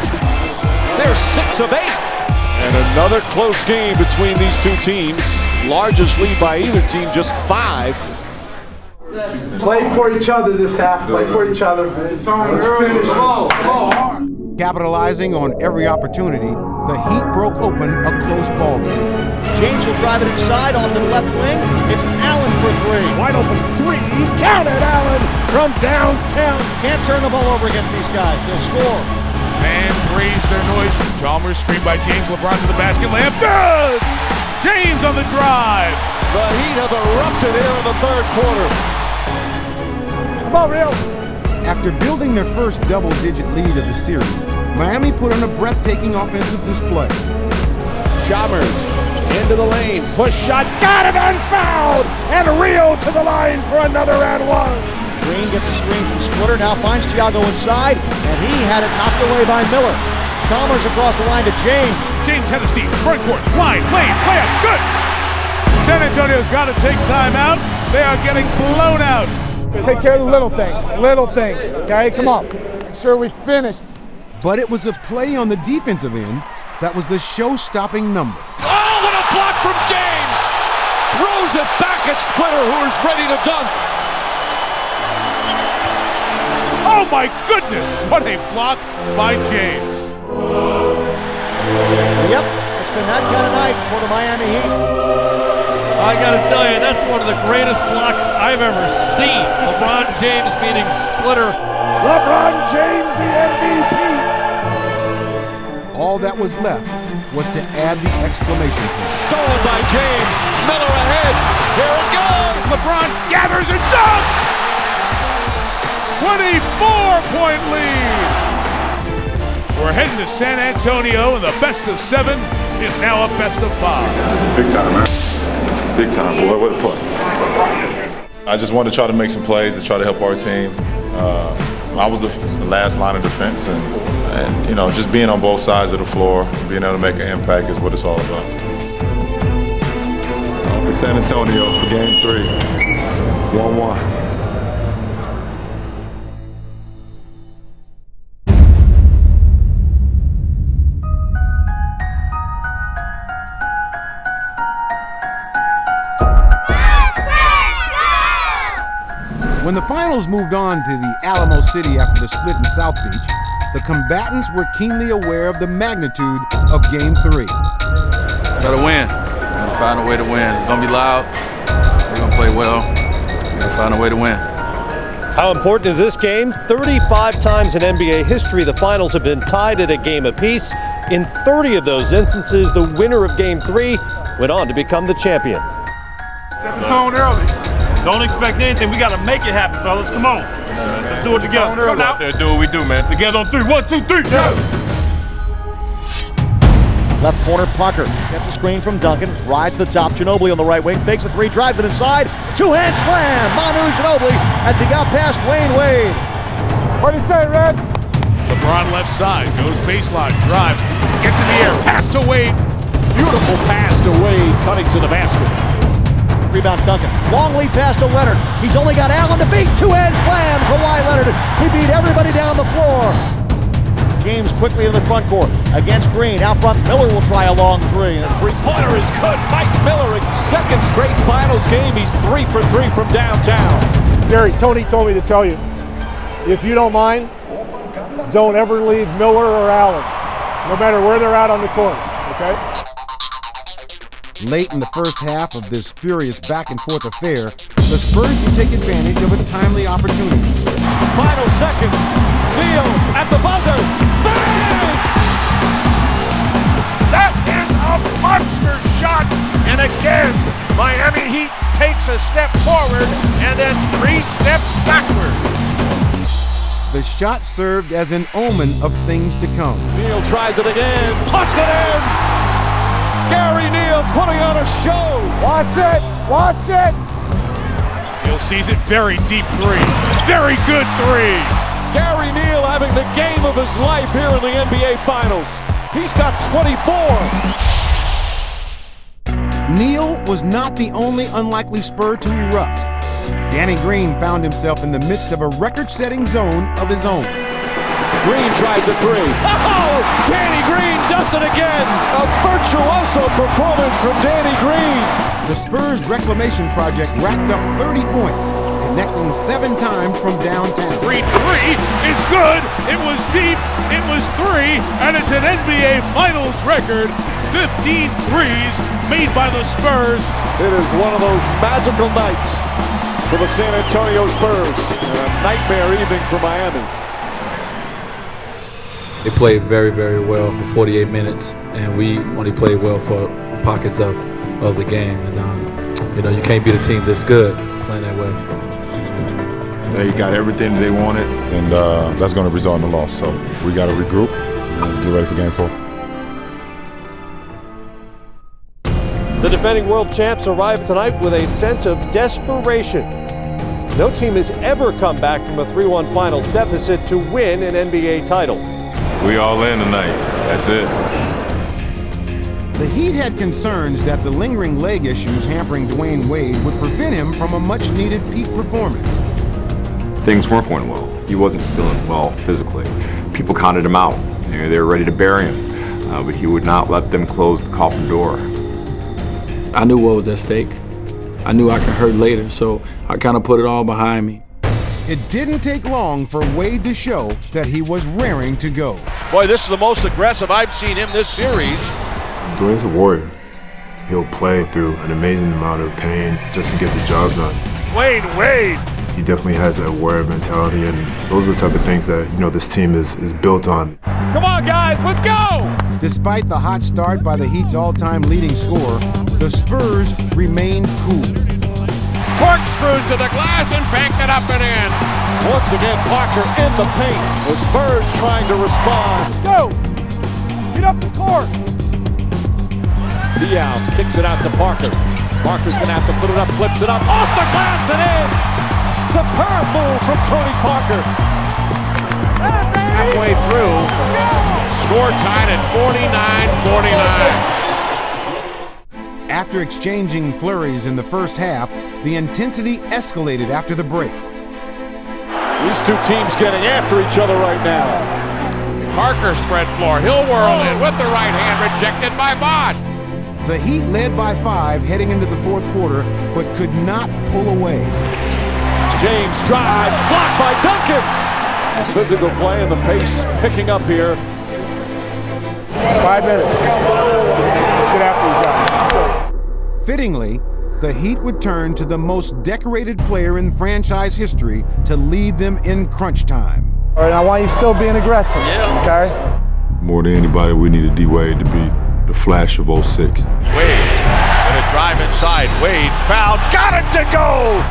They're six of eight. And another close game between these two teams. Largest lead by either team, just five. Play for each other this half. Play for each other. Let's finish. Capitalizing on every opportunity, the Heat broke open a close ball game. James will drive it inside off the left wing. It's Allen for three. Wide open three. Count it, Allen, from downtown. Can't turn the ball over against these guys. They'll score. Fans raise their noise. Chalmers screen by James. LeBron to the basket. Layup. Good! James on the drive. The Heat have erupted here in the third quarter. Come on, Real. After building their first double-digit lead of the series, Miami put on a breathtaking offensive display. Chalmers into the lane. Push shot. Got it unfouled. And Rio to the line for another and one. Green gets a screen from Splitter. Now finds Tiago inside. And he had it knocked away by Miller. Chalmers across the line to James. James had a steam. Front court. Line. Lane. Layup. Good. San Antonio's got to take time out. They are getting blown out. Take care of the little things. Little things. Okay, come on. Make sure we finish. But it was a play on the defensive end that was the show-stopping number. Oh, what a block from James! Throws it back at Splitter, who is ready to dunk. Oh my goodness! What a block by James. Yep, it's that kind of night for the Miami Heat. I got to tell you, that's one of the greatest blocks I've ever seen. LeBron James beating Splitter. LeBron James, the MVP. All that was left was to add the exclamation point. Stolen by James. Miller ahead. Here it goes. LeBron gathers and dunks. 24-point lead. We're heading to San Antonio, and the best of seven is now a best of five. Big time, man. Big time, boy. What a play. I just wanted to try to make some plays to try to help our team. Uh, I was the last line of defense, and, and you know, just being on both sides of the floor, being able to make an impact is what it's all about. Off to San Antonio for game three. 1-1. Moved on to the Alamo City after the split in South Beach. The combatants were keenly aware of the magnitude of Game 3. Gotta win. Gotta find a way to win. It's gonna be loud. We're gonna play well. Gotta find a way to win. How important is this game? 35 times in NBA history, the finals have been tied at a game apiece. In 30 of those instances, the winner of Game 3 went on to become the champion. Set the tone early. Don't expect anything. We got to make it happen, fellas. Come on. Let's do it together. Go out there, do what we do, man. Together on three. One, two, three. Go. Left corner, Parker gets a screen from Duncan, rides the top. Ginobili on the right wing, fakes a three, drives it inside. Two-hand slam. Manu Ginobili as he got past Dwyane Wade. What do you say, Red? LeBron left side, goes baseline, drives, gets in the air, pass to Wade. Beautiful pass to Wade, cutting to the basket. Rebound Duncan. Long lead pass to Leonard. He's only got Allen to beat. Two-hand slam for Kawhi Leonard. He beat everybody down the floor. James quickly in the front court against Green. Out front, Miller will try a long three. The three-pointer is good. Mike Miller, second straight finals game. He's three for three from downtown. Gary, Tony told me to tell you, if you don't mind, don't ever leave Miller or Allen, no matter where they're at on the court, okay? Late in the first half of this furious back and forth affair, the Spurs would take advantage of a timely opportunity. Final seconds. Neal at the buzzer. Bang! That is a monster shot. And again, Miami Heat takes a step forward and then three steps backward. The shot served as an omen of things to come. Neal tries it again. Puts it in. Gary Neal putting on a show. Watch it. Watch it. Neal sees it very deep three. Very good three. Gary Neal having the game of his life here in the NBA Finals. He's got 24. Neal was not the only unlikely Spur to erupt. Danny Green found himself in the midst of a record-setting zone of his own. Green tries a three. Oh! Danny Green does it again. A virtuoso performance from Danny Green. The Spurs reclamation project racked up 30 points, connecting seven times from downtown. Green three is good. It was deep. It was three, and it's an NBA Finals record. 15 threes made by the Spurs. It is one of those magical nights for the San Antonio Spurs and a nightmare evening for Miami. They played very, very well for 48 minutes, and we only played well for pockets of, of the game. And um, you know, you can't beat a team this good playing that way. They got everything that they wanted, and uh, that's going to result in a loss. So we got to regroup and get ready for game four. The defending world champs arrive tonight with a sense of desperation. No team has ever come back from a 3 1 finals deficit to win an NBA title. We all in tonight. That's it. The Heat had concerns that the lingering leg issues hampering Dwyane Wade would prevent him from a much needed peak performance. Things weren't going well. He wasn't feeling well physically. People counted him out. You know, they were ready to bury him, uh, but he would not let them close the coffin door. I knew what was at stake. I knew I could hurt later, so I kind of put it all behind me. It didn't take long for Wade to show that he was raring to go. Boy, this is the most aggressive I've seen him this series. Dwyane's a warrior. He'll play through an amazing amount of pain just to get the job done. Dwyane Wade. He definitely has that warrior mentality, and those are the type of things that you know this team is is built on. Come on, guys, let's go! Despite the hot start by the Heat's all-time leading scorer, the Spurs remained cool. Corkscrew to the glass and banked it up and in. Once again, Parker in the paint. The Spurs trying to respond. Go! Get up the court! Diaw kicks it out to Parker. Parker's gonna have to put it up, flips it up, off the glass and in! Superb move from Tony Parker. Halfway through, score tied at 49-49. After exchanging flurries in the first half, the intensity escalated after the break. These two teams getting after each other right now. Parker spread floor. He'll whirl in with the right hand, rejected by Bosh. The Heat led by five heading into the fourth quarter, but could not pull away. James drives, blocked by Duncan. Physical play and the pace picking up here. Five minutes. Get after the guy. Fittingly, the Heat would turn to the most decorated player in franchise history to lead them in crunch time. All right, I want you still being aggressive. Yeah. Okay? More than anybody, we needed D Wade to be the flash of 06. Wade, gonna drive inside. Wade fouled, got it to go!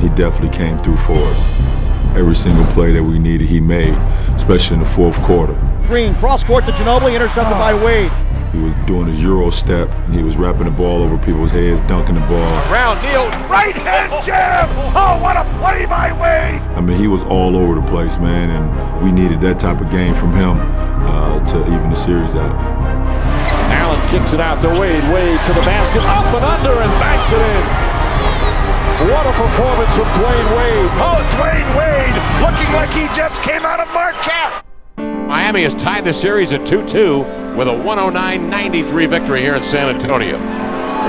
He definitely came through for us. Every single play that we needed, he made, especially in the fourth quarter. Green cross court to Ginobili, intercepted by ah. Wade. He was doing his Euro step. He was wrapping the ball over people's heads, dunking the ball. Round Neal, right hand jam! Oh, what a play by Wade! I mean, he was all over the place, man, and we needed that type of game from him uh, to even the series out. Allen kicks it out to Wade. Wade to the basket, up and under, and banks it in. What a performance from Dwyane Wade. Oh, Dwyane Wade looking like he just came out of Marquette. Miami has tied the series at 2-2 with a 109-93 victory here in San Antonio.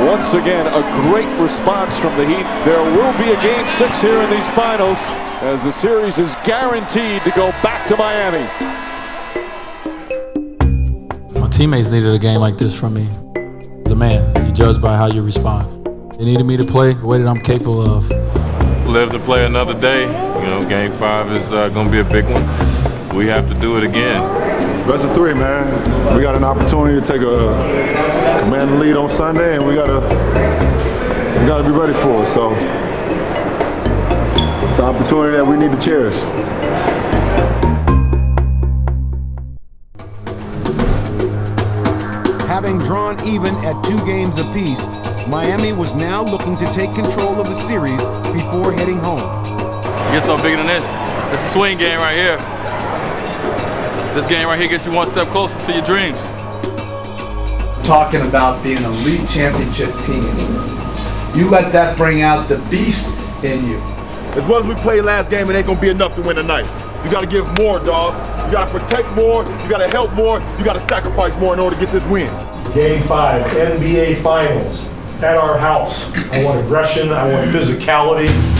Once again, a great response from the Heat. There will be a game six here in these finals as the series is guaranteed to go back to Miami. My teammates needed a game like this from me. As a man, you judge by how you respond. They needed me to play the way that I'm capable of. Live to play another day. You know, game five is uh, going to be a big one. We have to do it again. Best of three, man. We got an opportunity to take a command lead on Sunday, and we gotta we gotta be ready for it. So it's an opportunity that we need to cherish. Having drawn even at two games apiece, Miami was now looking to take control of the series before heading home. It gets no bigger than this. It's a swing game right here. This game right here gets you one step closer to your dreams. Talking about being a league championship team. You let that bring out the beast in you. As well as we played last game, it ain't gonna be enough to win tonight. You gotta give more, dog. You gotta protect more. You gotta help more. You gotta sacrifice more in order to get this win. Game five, NBA Finals, at our house. I want aggression, I want physicality.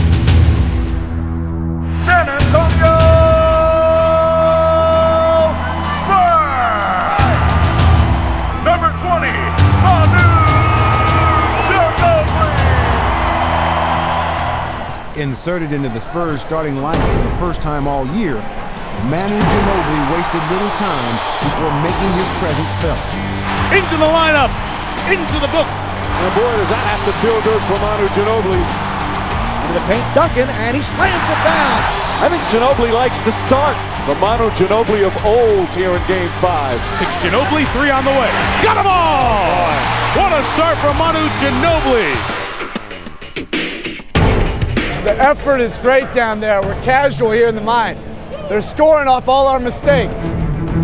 Inserted into the Spurs starting lineup for the first time all year, Manu Ginobili wasted little time before making his presence felt. Into the lineup, into the book. And boy, does that have to feel good for Manu Ginobili. Into the paint, Duncan, and he slams it down. I think Ginobili likes to start. The Manu Ginobili of old here in Game 5. It's Ginobili, three on the way. Got them all! What a start from Manu Ginobili! The effort is great down there. We're casual here in the mine. They're scoring off all our mistakes.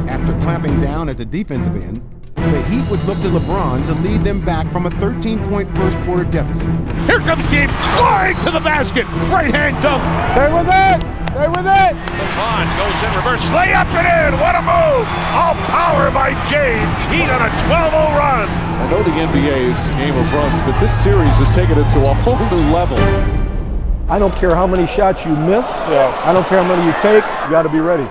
After clamping down at the defensive end, the Heat would look to LeBron to lead them back from a 13-point first quarter deficit. Here comes James flying to the basket. Right hand dunk. Stay with it. Stay with it. LeBron goes in reverse. Lay up and in. What a move. All power by James. Heat on a 12-0 run. I know the NBA's game of runs, but this series has taken it to a whole new level. I don't care how many shots you miss. Yeah. I don't care how many you take. You got to be ready.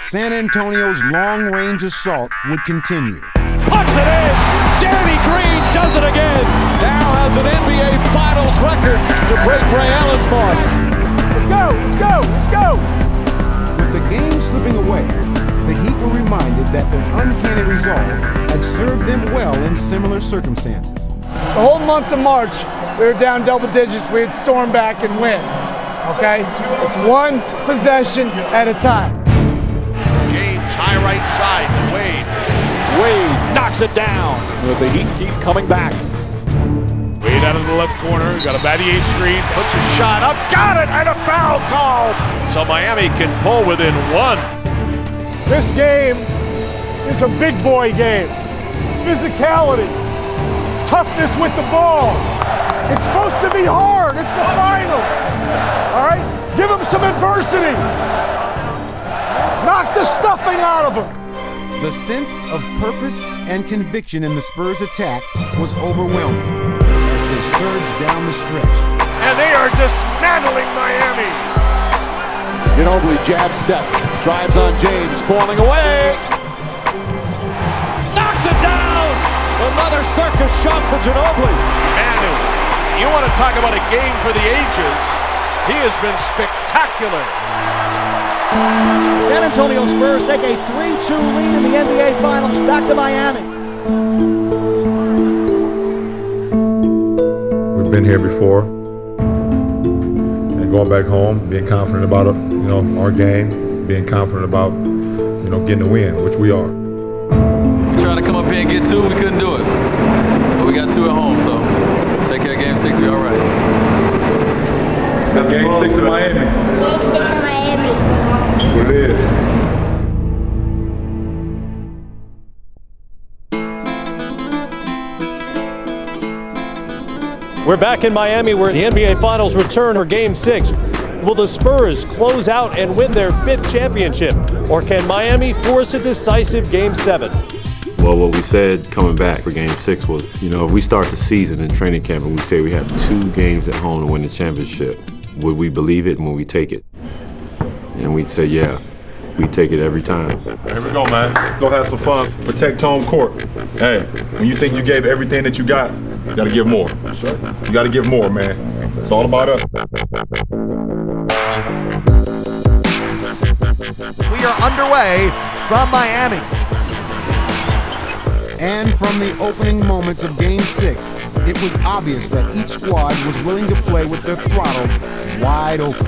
San Antonio's long-range assault would continue. Puts it in. Danny Green does it again. Now has an NBA Finals record to break Ray Allen's mark. Let's go. Let's go. Let's go. With the game slipping away, the Heat were reminded that their uncanny resolve had served them well in similar circumstances. The whole month of March, we were down double digits. We'd storm back and win. Okay? It's one possession at a time. James high right side to Wade. Wade knocks it down. But the Heat keep coming back. Wade out of the left corner. Got a Battier screen. Puts a shot up. Got it. And a foul call. So Miami can pull within one. This game is a big boy game. Physicality, toughness with the ball. It's supposed to be hard. It's the final. All right? Give them some adversity. Knock the stuffing out of them. The sense of purpose and conviction in the Spurs attack was overwhelming as they surged down the stretch. And they are dismantling Miami. Ginobili jab step. Drives on James. Falling away. Knocks it down. Another circus shot for Ginobili. Manu, you want to talk about a game for the ages. He has been spectacular. San Antonio Spurs take a 3-2 lead in the NBA Finals back to Miami. We've been here before, and going back home, being confident about you know, our game, being confident about, you know, getting a win, which we are. Get two, we couldn't do it. But we got two at home, so take care of game six, we all right. So game six in Miami. Game six in Miami. That's what it is. We're back in Miami where the NBA Finals return for Game 6. Will the Spurs close out and win their fifth championship? Or can Miami force a decisive Game 7? Well, what we said coming back for game six was, you know, if we start the season in training camp and we say we have two games at home to win the championship, would we believe it and would we take it? And we'd say, yeah, we take it every time. Here we go, man. Go have some fun. Protect home court. Hey, when you think you gave everything that you got, You got to give more. You got to give more, man. It's all about us. We are underway from Miami. And from the opening moments of Game 6, it was obvious that each squad was willing to play with their throttles wide open.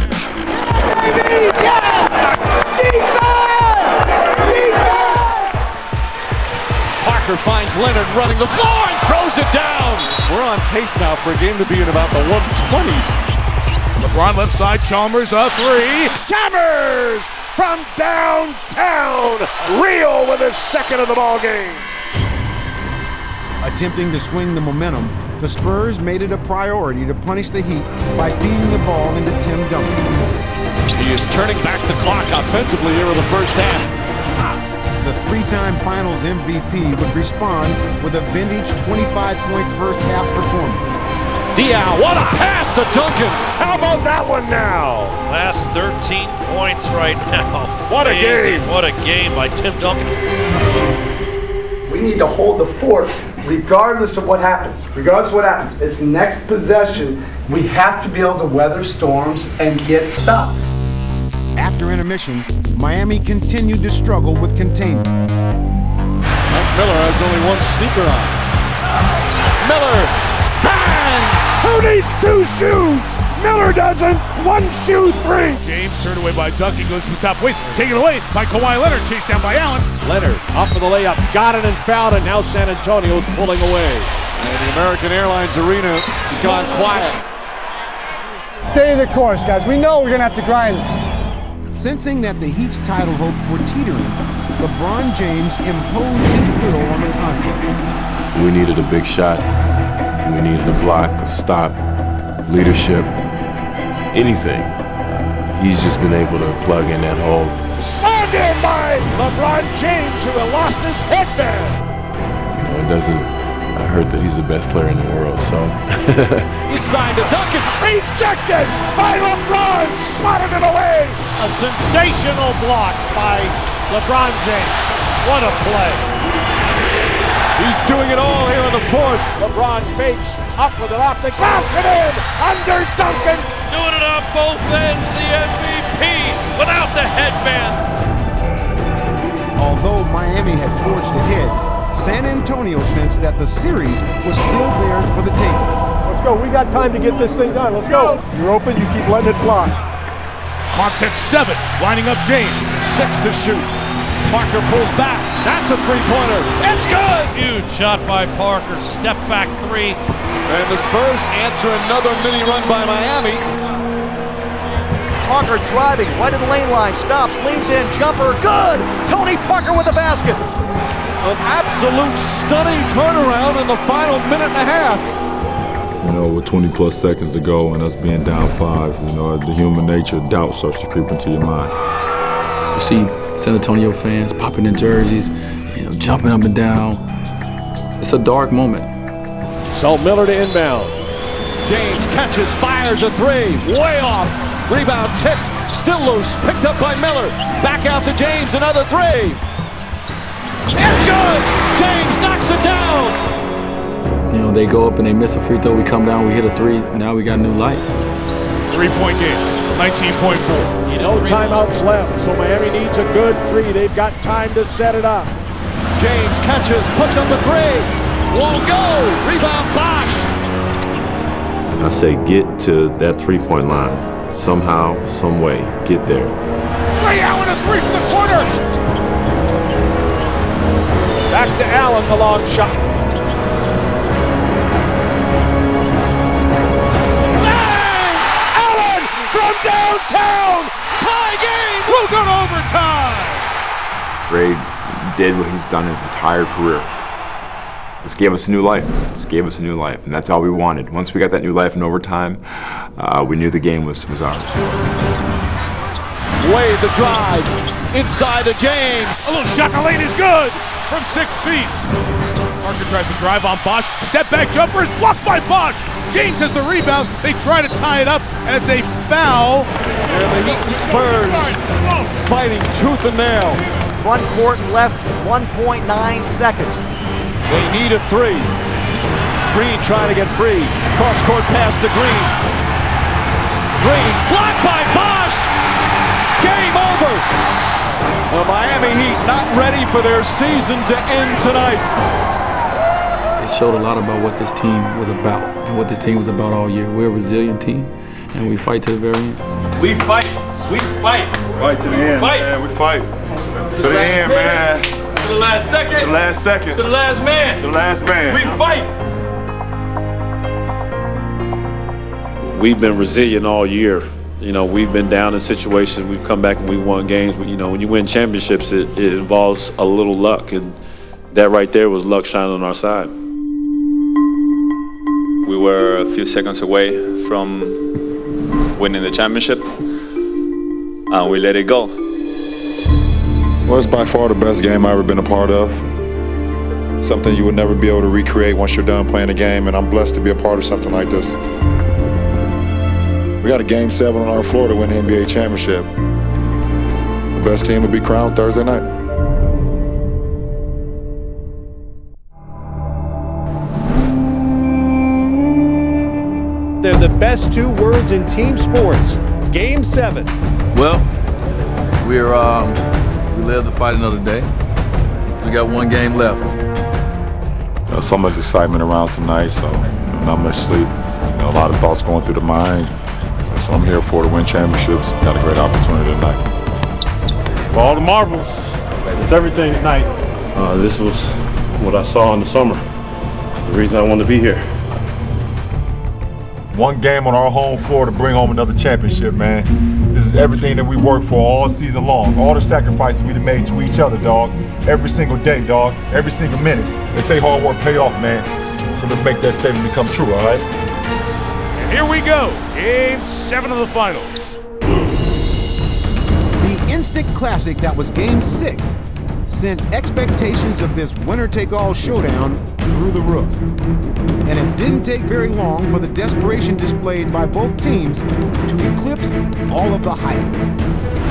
Parker finds Leonard running the floor and throws it down. We're on pace now for a game to be in about the 120s. LeBron left side, Chalmers a three. Chalmers from downtown. Rio with his second of the ball game. Attempting to swing the momentum, the Spurs made it a priority to punish the Heat by feeding the ball into Tim Duncan. He is turning back the clock offensively here in the first half. The three-time Finals MVP would respond with a vintage 25-point first-half performance. Diaw, what a pass to Duncan! How about that one now? Last 13 points right now. What a Amazing. game. What a game by Tim Duncan. We need to hold the fort regardless of what happens. Regardless of what happens. It's next possession. We have to be able to weather storms and get stopped. After intermission, Miami continued to struggle with containment. Mike Miller has only one sneaker on. Miller, bang! Who needs two shoes? Miller doesn't. One shoe, three. James turned away by Duncan, goes to the top wing, taken away by Kawhi Leonard, chased down by Allen. Leonard up for the layup, got it and fouled And Now San Antonio's pulling away. And the American Airlines Arena has gone quiet. Stay the course, guys. We know we're going to have to grind this. Sensing that the Heat's title hopes were teetering, LeBron James imposed his will on the contest. We needed a big shot. We needed a block, a stop, leadership, anything. Uh, he's just been able to plug in that hole. Slammed in by LeBron James, who had lost his headband. You know, it doesn't. I heard that he's the best player in the world, so. Inside to Duncan. Rejected by LeBron, swatted it away. A sensational block by LeBron James. What a play. He's doing it all here in the fourth. LeBron fakes, up with it off the glass and in, under Duncan. Doing it on both ends, the MVP without the headband. Although Miami had forged ahead, San Antonio sensed that the series was still theirs for the taking. Let's go. We got time to get this thing done. Let's go. You're open. You keep letting it fly. Hawks at seven, lining up James. Six to shoot. Parker pulls back. That's a three-pointer. It's good. Huge shot by Parker. Step back three. And the Spurs answer another mini run by Miami. Parker driving right of the lane line, stops, leans in, jumper, good! Tony Parker with the basket. An absolute stunning turnaround in the final minute and a half. You know, with 20 plus seconds to go and us being down five, you know, the human nature doubt starts to creep into your mind. You see San Antonio fans popping their jerseys, you know, jumping up and down. It's a dark moment. So Miller to inbound. James catches, fires a three, way off. Rebound tipped, still loose, picked up by Miller. Back out to James, another three. It's good! James knocks it down! You know, they go up and they miss a free throw. We come down, we hit a three. Now we got new life. Three-point game, 19.4. No timeouts left, so Miami needs a good three. They've got time to set it up. James catches, puts up a three. Won't go. Rebound Bosh. I say get to that three-point line. Somehow, some way, get there. Ray Allen a three from the corner. Back to Allen, the long shot. Bang! Allen from downtown! Tie game! We'll go to overtime! Ray did what he's done his entire career. This gave us a new life. This gave us a new life, and that's all we wanted. Once we got that new life in overtime, uh, we knew the game was, was ours. Wade the drive. Inside to James. A little shot in the lane is good from six feet. Parker tries to drive on Bosh. Step back jumper is blocked by Bosh. James has the rebound. They try to tie it up, and it's a foul. And the Heat and Spurs fighting tooth and nail. Front court left 1.9 seconds. They need a three. Green trying to get free. Cross court pass to Green. Green blocked by Bosh. Game over. The Miami Heat not ready for their season to end tonight. They showed a lot about what this team was about and what this team was about all year. We're a resilient team, and we fight to the very end. We fight. We fight. Fight to the end, fight. man. We fight. To the end, man. To the last second. To the last second. To the last man. To the last man. We fight. We've been resilient all year. You know, we've been down in situations. We've come back and we won games. You know, when you win championships, it, it involves a little luck, and that right there was luck shining on our side. We were a few seconds away from winning the championship, and we let it go. Well, it's by far the best game I've ever been a part of. Something you would never be able to recreate once you're done playing a game, and I'm blessed to be a part of something like this. We got a game seven on our floor to win the NBA championship. The best team will be crowned Thursday night. They're the best two words in team sports. Game seven. Well, we're um, we live to fight another day. We got one game left. You know, so much excitement around tonight, so not much sleep. You know, a lot of thoughts going through the mind. So I'm here for to win championships. Got a great opportunity tonight. For all the marbles, it's everything tonight. Uh, this was what I saw in the summer. The reason I wanted to be here. One game on our home floor to bring home another championship, man. This is everything that we worked for all season long. All the sacrifices we have made to each other, dog. Every single day, dog. Every single minute. They say hard work pay off, man. So let's make that statement become true, all right? And here we go. Game seven of the finals. The instant classic that was Game 6 sent expectations of this winner-take-all showdown through the roof. And it didn't take very long for the desperation displayed by both teams to eclipse all of the hype.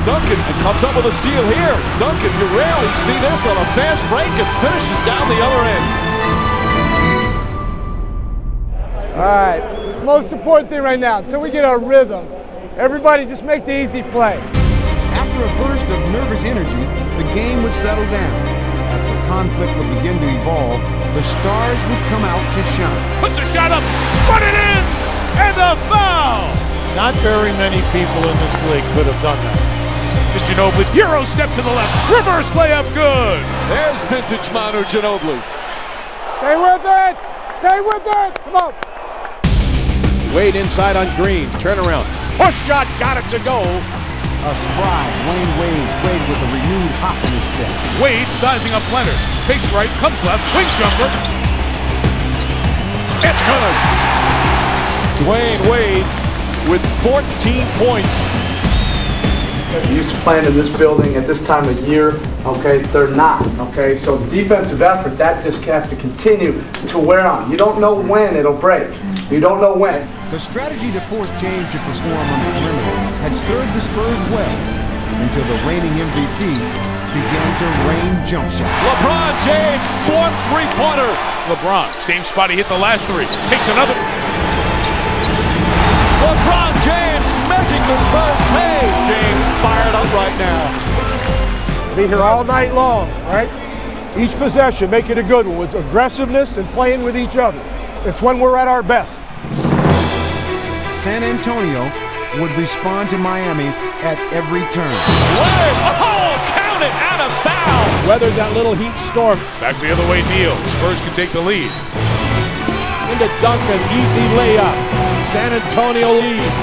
Duncan comes up with a steal here. Duncan, you rarely see this on a fast break and finishes down the other end. All right, most important thing right now, until we get our rhythm, everybody just make the easy play. After a burst of nervous energy, the game would settle down. As the conflict would begin to evolve, the stars would come out to shine. Puts a shot up, spun it in, and a foul. Not very many people in this league could have done that. Mr. Ginobili, Euro step to the left, reverse layup, good. There's vintage Manu Ginobili. Stay with it! Stay with it! Come on! Wade inside on Green. Turnaround. Push shot. Got it to go. A spry Dwyane Wade played with a renewed hop in his step. Wade sizing up Leonard. Fakes right, comes left, wing jumper. It's good. Dwyane Wade with 14 points. They're used to playing in this building at this time of year, okay? They're not, okay? So defensive effort, that just has to continue to wear on. You don't know when it'll break. You don't know when. The strategy to force James to perform on the perimeter had served the Spurs well until the reigning MVP began to rain jump shots. LeBron James, fourth three-pointer. LeBron, same spot he hit the last three. Takes another. LeBron James making the Spurs pay. James fired up right now. Be here all night long, all right? Each possession, make it a good one with aggressiveness and playing with each other. It's when we're at our best. San Antonio would respond to Miami at every turn. Leonard, oh, count it, out of foul. Weathered that little heat storm. Back the other way, Neal. Spurs can take the lead. Into Duncan, easy layup. San Antonio leads.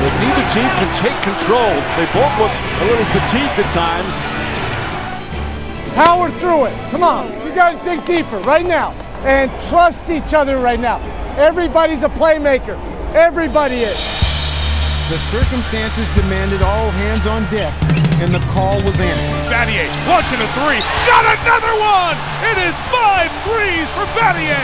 But neither team can take control. They both look a little fatigued at times. Power through it. Come on. You got to dig deeper right now. And trust each other right now. Everybody's a playmaker. Everybody is. The circumstances demanded all hands on deck, and the call was answered. Battier launching a three. Got another one! It is five threes for Battier!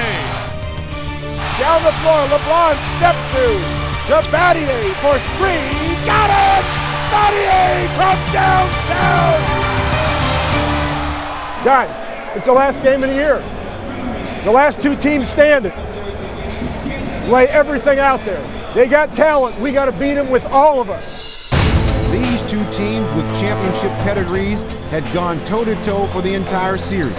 Down the floor, LeBron step through. To Battier for three. Got it! Battier from downtown! Guys, it's the last game of the year. The last two teams standing. lay everything out there. They got talent. We got to beat them with all of us. These two teams with championship pedigrees had gone toe to toe for the entire series.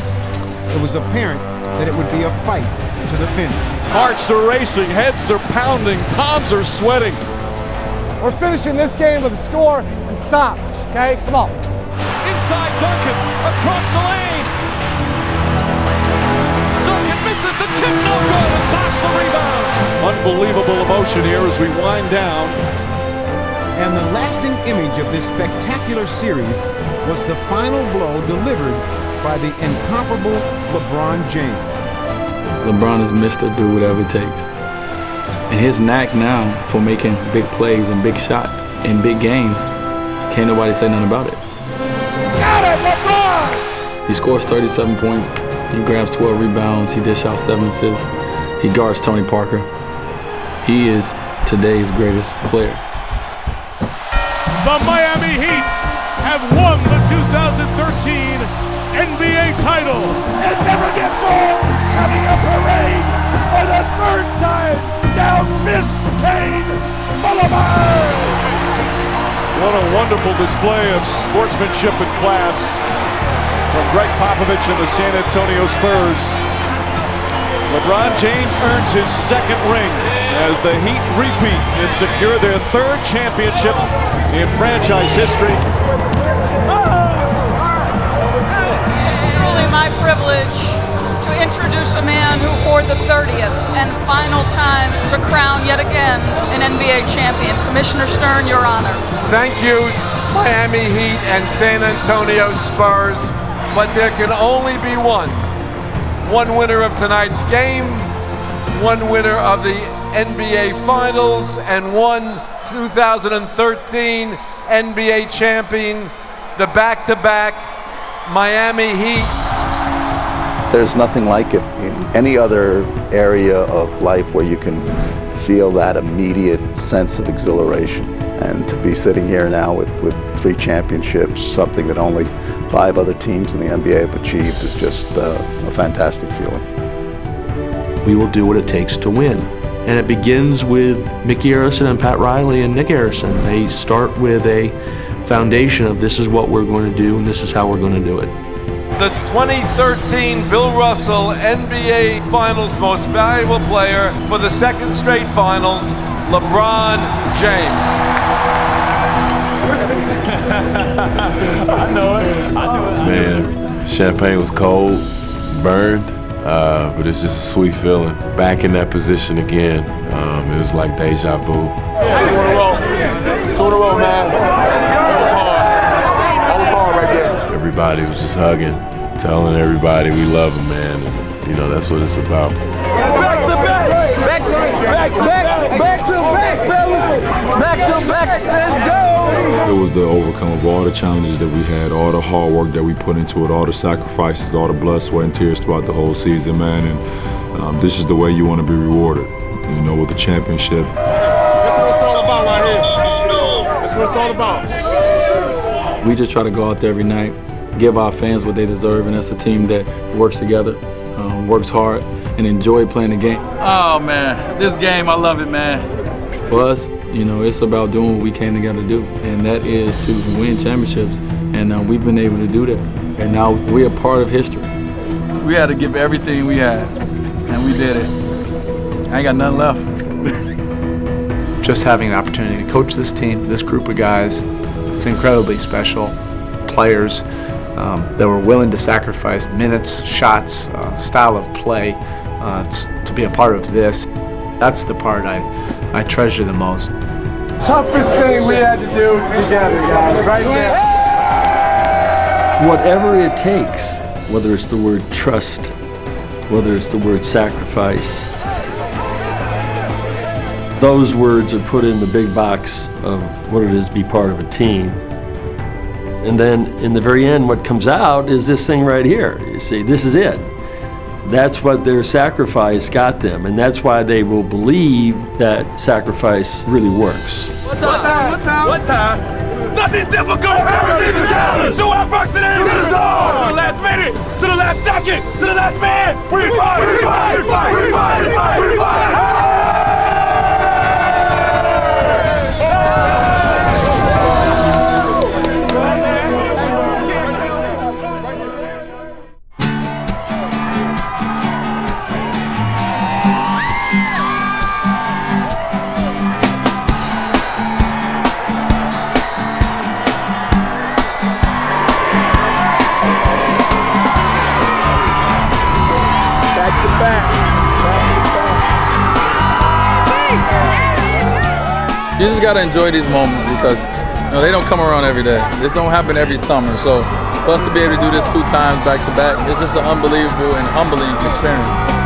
It was apparent that it would be a fight to the finish. Hearts are racing, heads are pounding, palms are sweating. We're finishing this game with a score and stops, okay? Come on. Inside Duncan, across the lane. Duncan misses the tip, no good, and Bosh the rebound. Unbelievable emotion here as we wind down. And the lasting image of this spectacular series was the final blow delivered by the incomparable LeBron James. LeBron is Mr. Do Whatever It Takes. And his knack now for making big plays and big shots in big games, can't nobody say nothing about it. Got it, LeBron! He scores 37 points. He grabs 12 rebounds. He dish out seven assists. He guards Tony Parker. He is today's greatest player. The Miami Heat have won the 2013 NBA title. It never gets old having a parade for the third time down Biscayne Boulevard. What a wonderful display of sportsmanship and class from Gregg Popovich and the San Antonio Spurs. LeBron James earns his second ring as the Heat repeat and secure their third championship in franchise history. It's truly my privilege to introduce a man who, for the 30th and final time, to crown yet again an NBA champion. Commissioner Stern, Your Honor. Thank you, Miami Heat and San Antonio Spurs. But there can only be one. One winner of tonight's game, one winner of the NBA Finals, and one 2013 NBA champion, the back to back Miami Heat. There's nothing like it in any other area of life where you can feel that immediate sense of exhilaration. And to be sitting here now with, with three championships, something that only five other teams in the NBA have achieved, is just uh, a fantastic feeling. We will do what it takes to win. And it begins with Micky Arison and Pat Riley and Nick Arison. They start with a foundation of this is what we're going to do and this is how we're going to do it. The 2013 Bill Russell NBA Finals Most Valuable Player for the second straight finals, LeBron James. I know it. I do it. Man, champagne was cold, burned, uh, but it's just a sweet feeling. Back in that position again, um, it was like deja vu. Two in a row. Two in a row, man. That was hard. That was hard right there. Everybody was just hugging, telling everybody we love them, man. And, you know, that's what it's about. Back to back! Back to back! Back, back to back, fellas! Back to back! Let's go! It was the overcome of all the challenges that we had, all the hard work that we put into it, all the sacrifices, all the blood, sweat, and tears throughout the whole season, man. And um, this is the way you want to be rewarded, you know, with the championship. That's what it's all about right here. That's what it's all about. We just try to go out there every night, give our fans what they deserve, and that's a team that works together, um, works hard, and enjoy playing the game. Oh, man. This game, I love it, man. For us, you know, it's about doing what we came together to do, and that is to win championships, and uh, we've been able to do that. And now we're a part of history. We had to give everything we had, and we did it. I ain't got nothing left. just having an opportunity to coach this team, this group of guys, it's incredibly special. Players um, that were willing to sacrifice minutes, shots, uh, style of play uh, to be a part of this. That's the part I, I treasure the most. Toughest thing we had to do together, guys, right there. Whatever it takes, whether it's the word trust, whether it's the word sacrifice, those words are put in the big box of what it is to be part of a team. And then in the very end, what comes out is this thing right here. You see, this is it. That's what their sacrifice got them, and that's why they will believe that sacrifice really works. What time? What time? What time? Nothing's difficult. Everything is challenge. Do adversity. To the last minute. To the last second. To the last man. We gotta enjoy these moments because you know, they don't come around every day. This don't happen every summer. So for us to be able to do this two times back to back, it's just an unbelievable and humbling experience.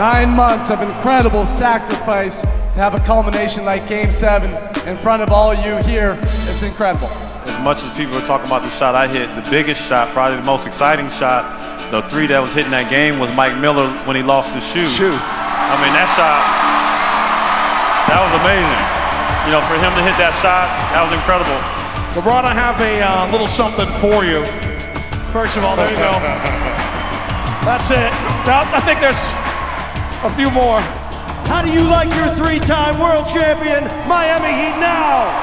Nine months of incredible sacrifice to have a culmination like Game 7 in front of all you here. It's incredible. As much as people are talking about the shot I hit, the biggest shot, probably the most exciting shot, the three that was hitting that game was Mike Miller when he lost his shoe. Shoe. I mean, that shot, that was amazing. You know, for him to hit that shot, that was incredible. LeBron, I have a uh, little something for you. First of all, there you go. That's it. Now, I think there's a few more. How do you like your three-time world champion Miami Heat now?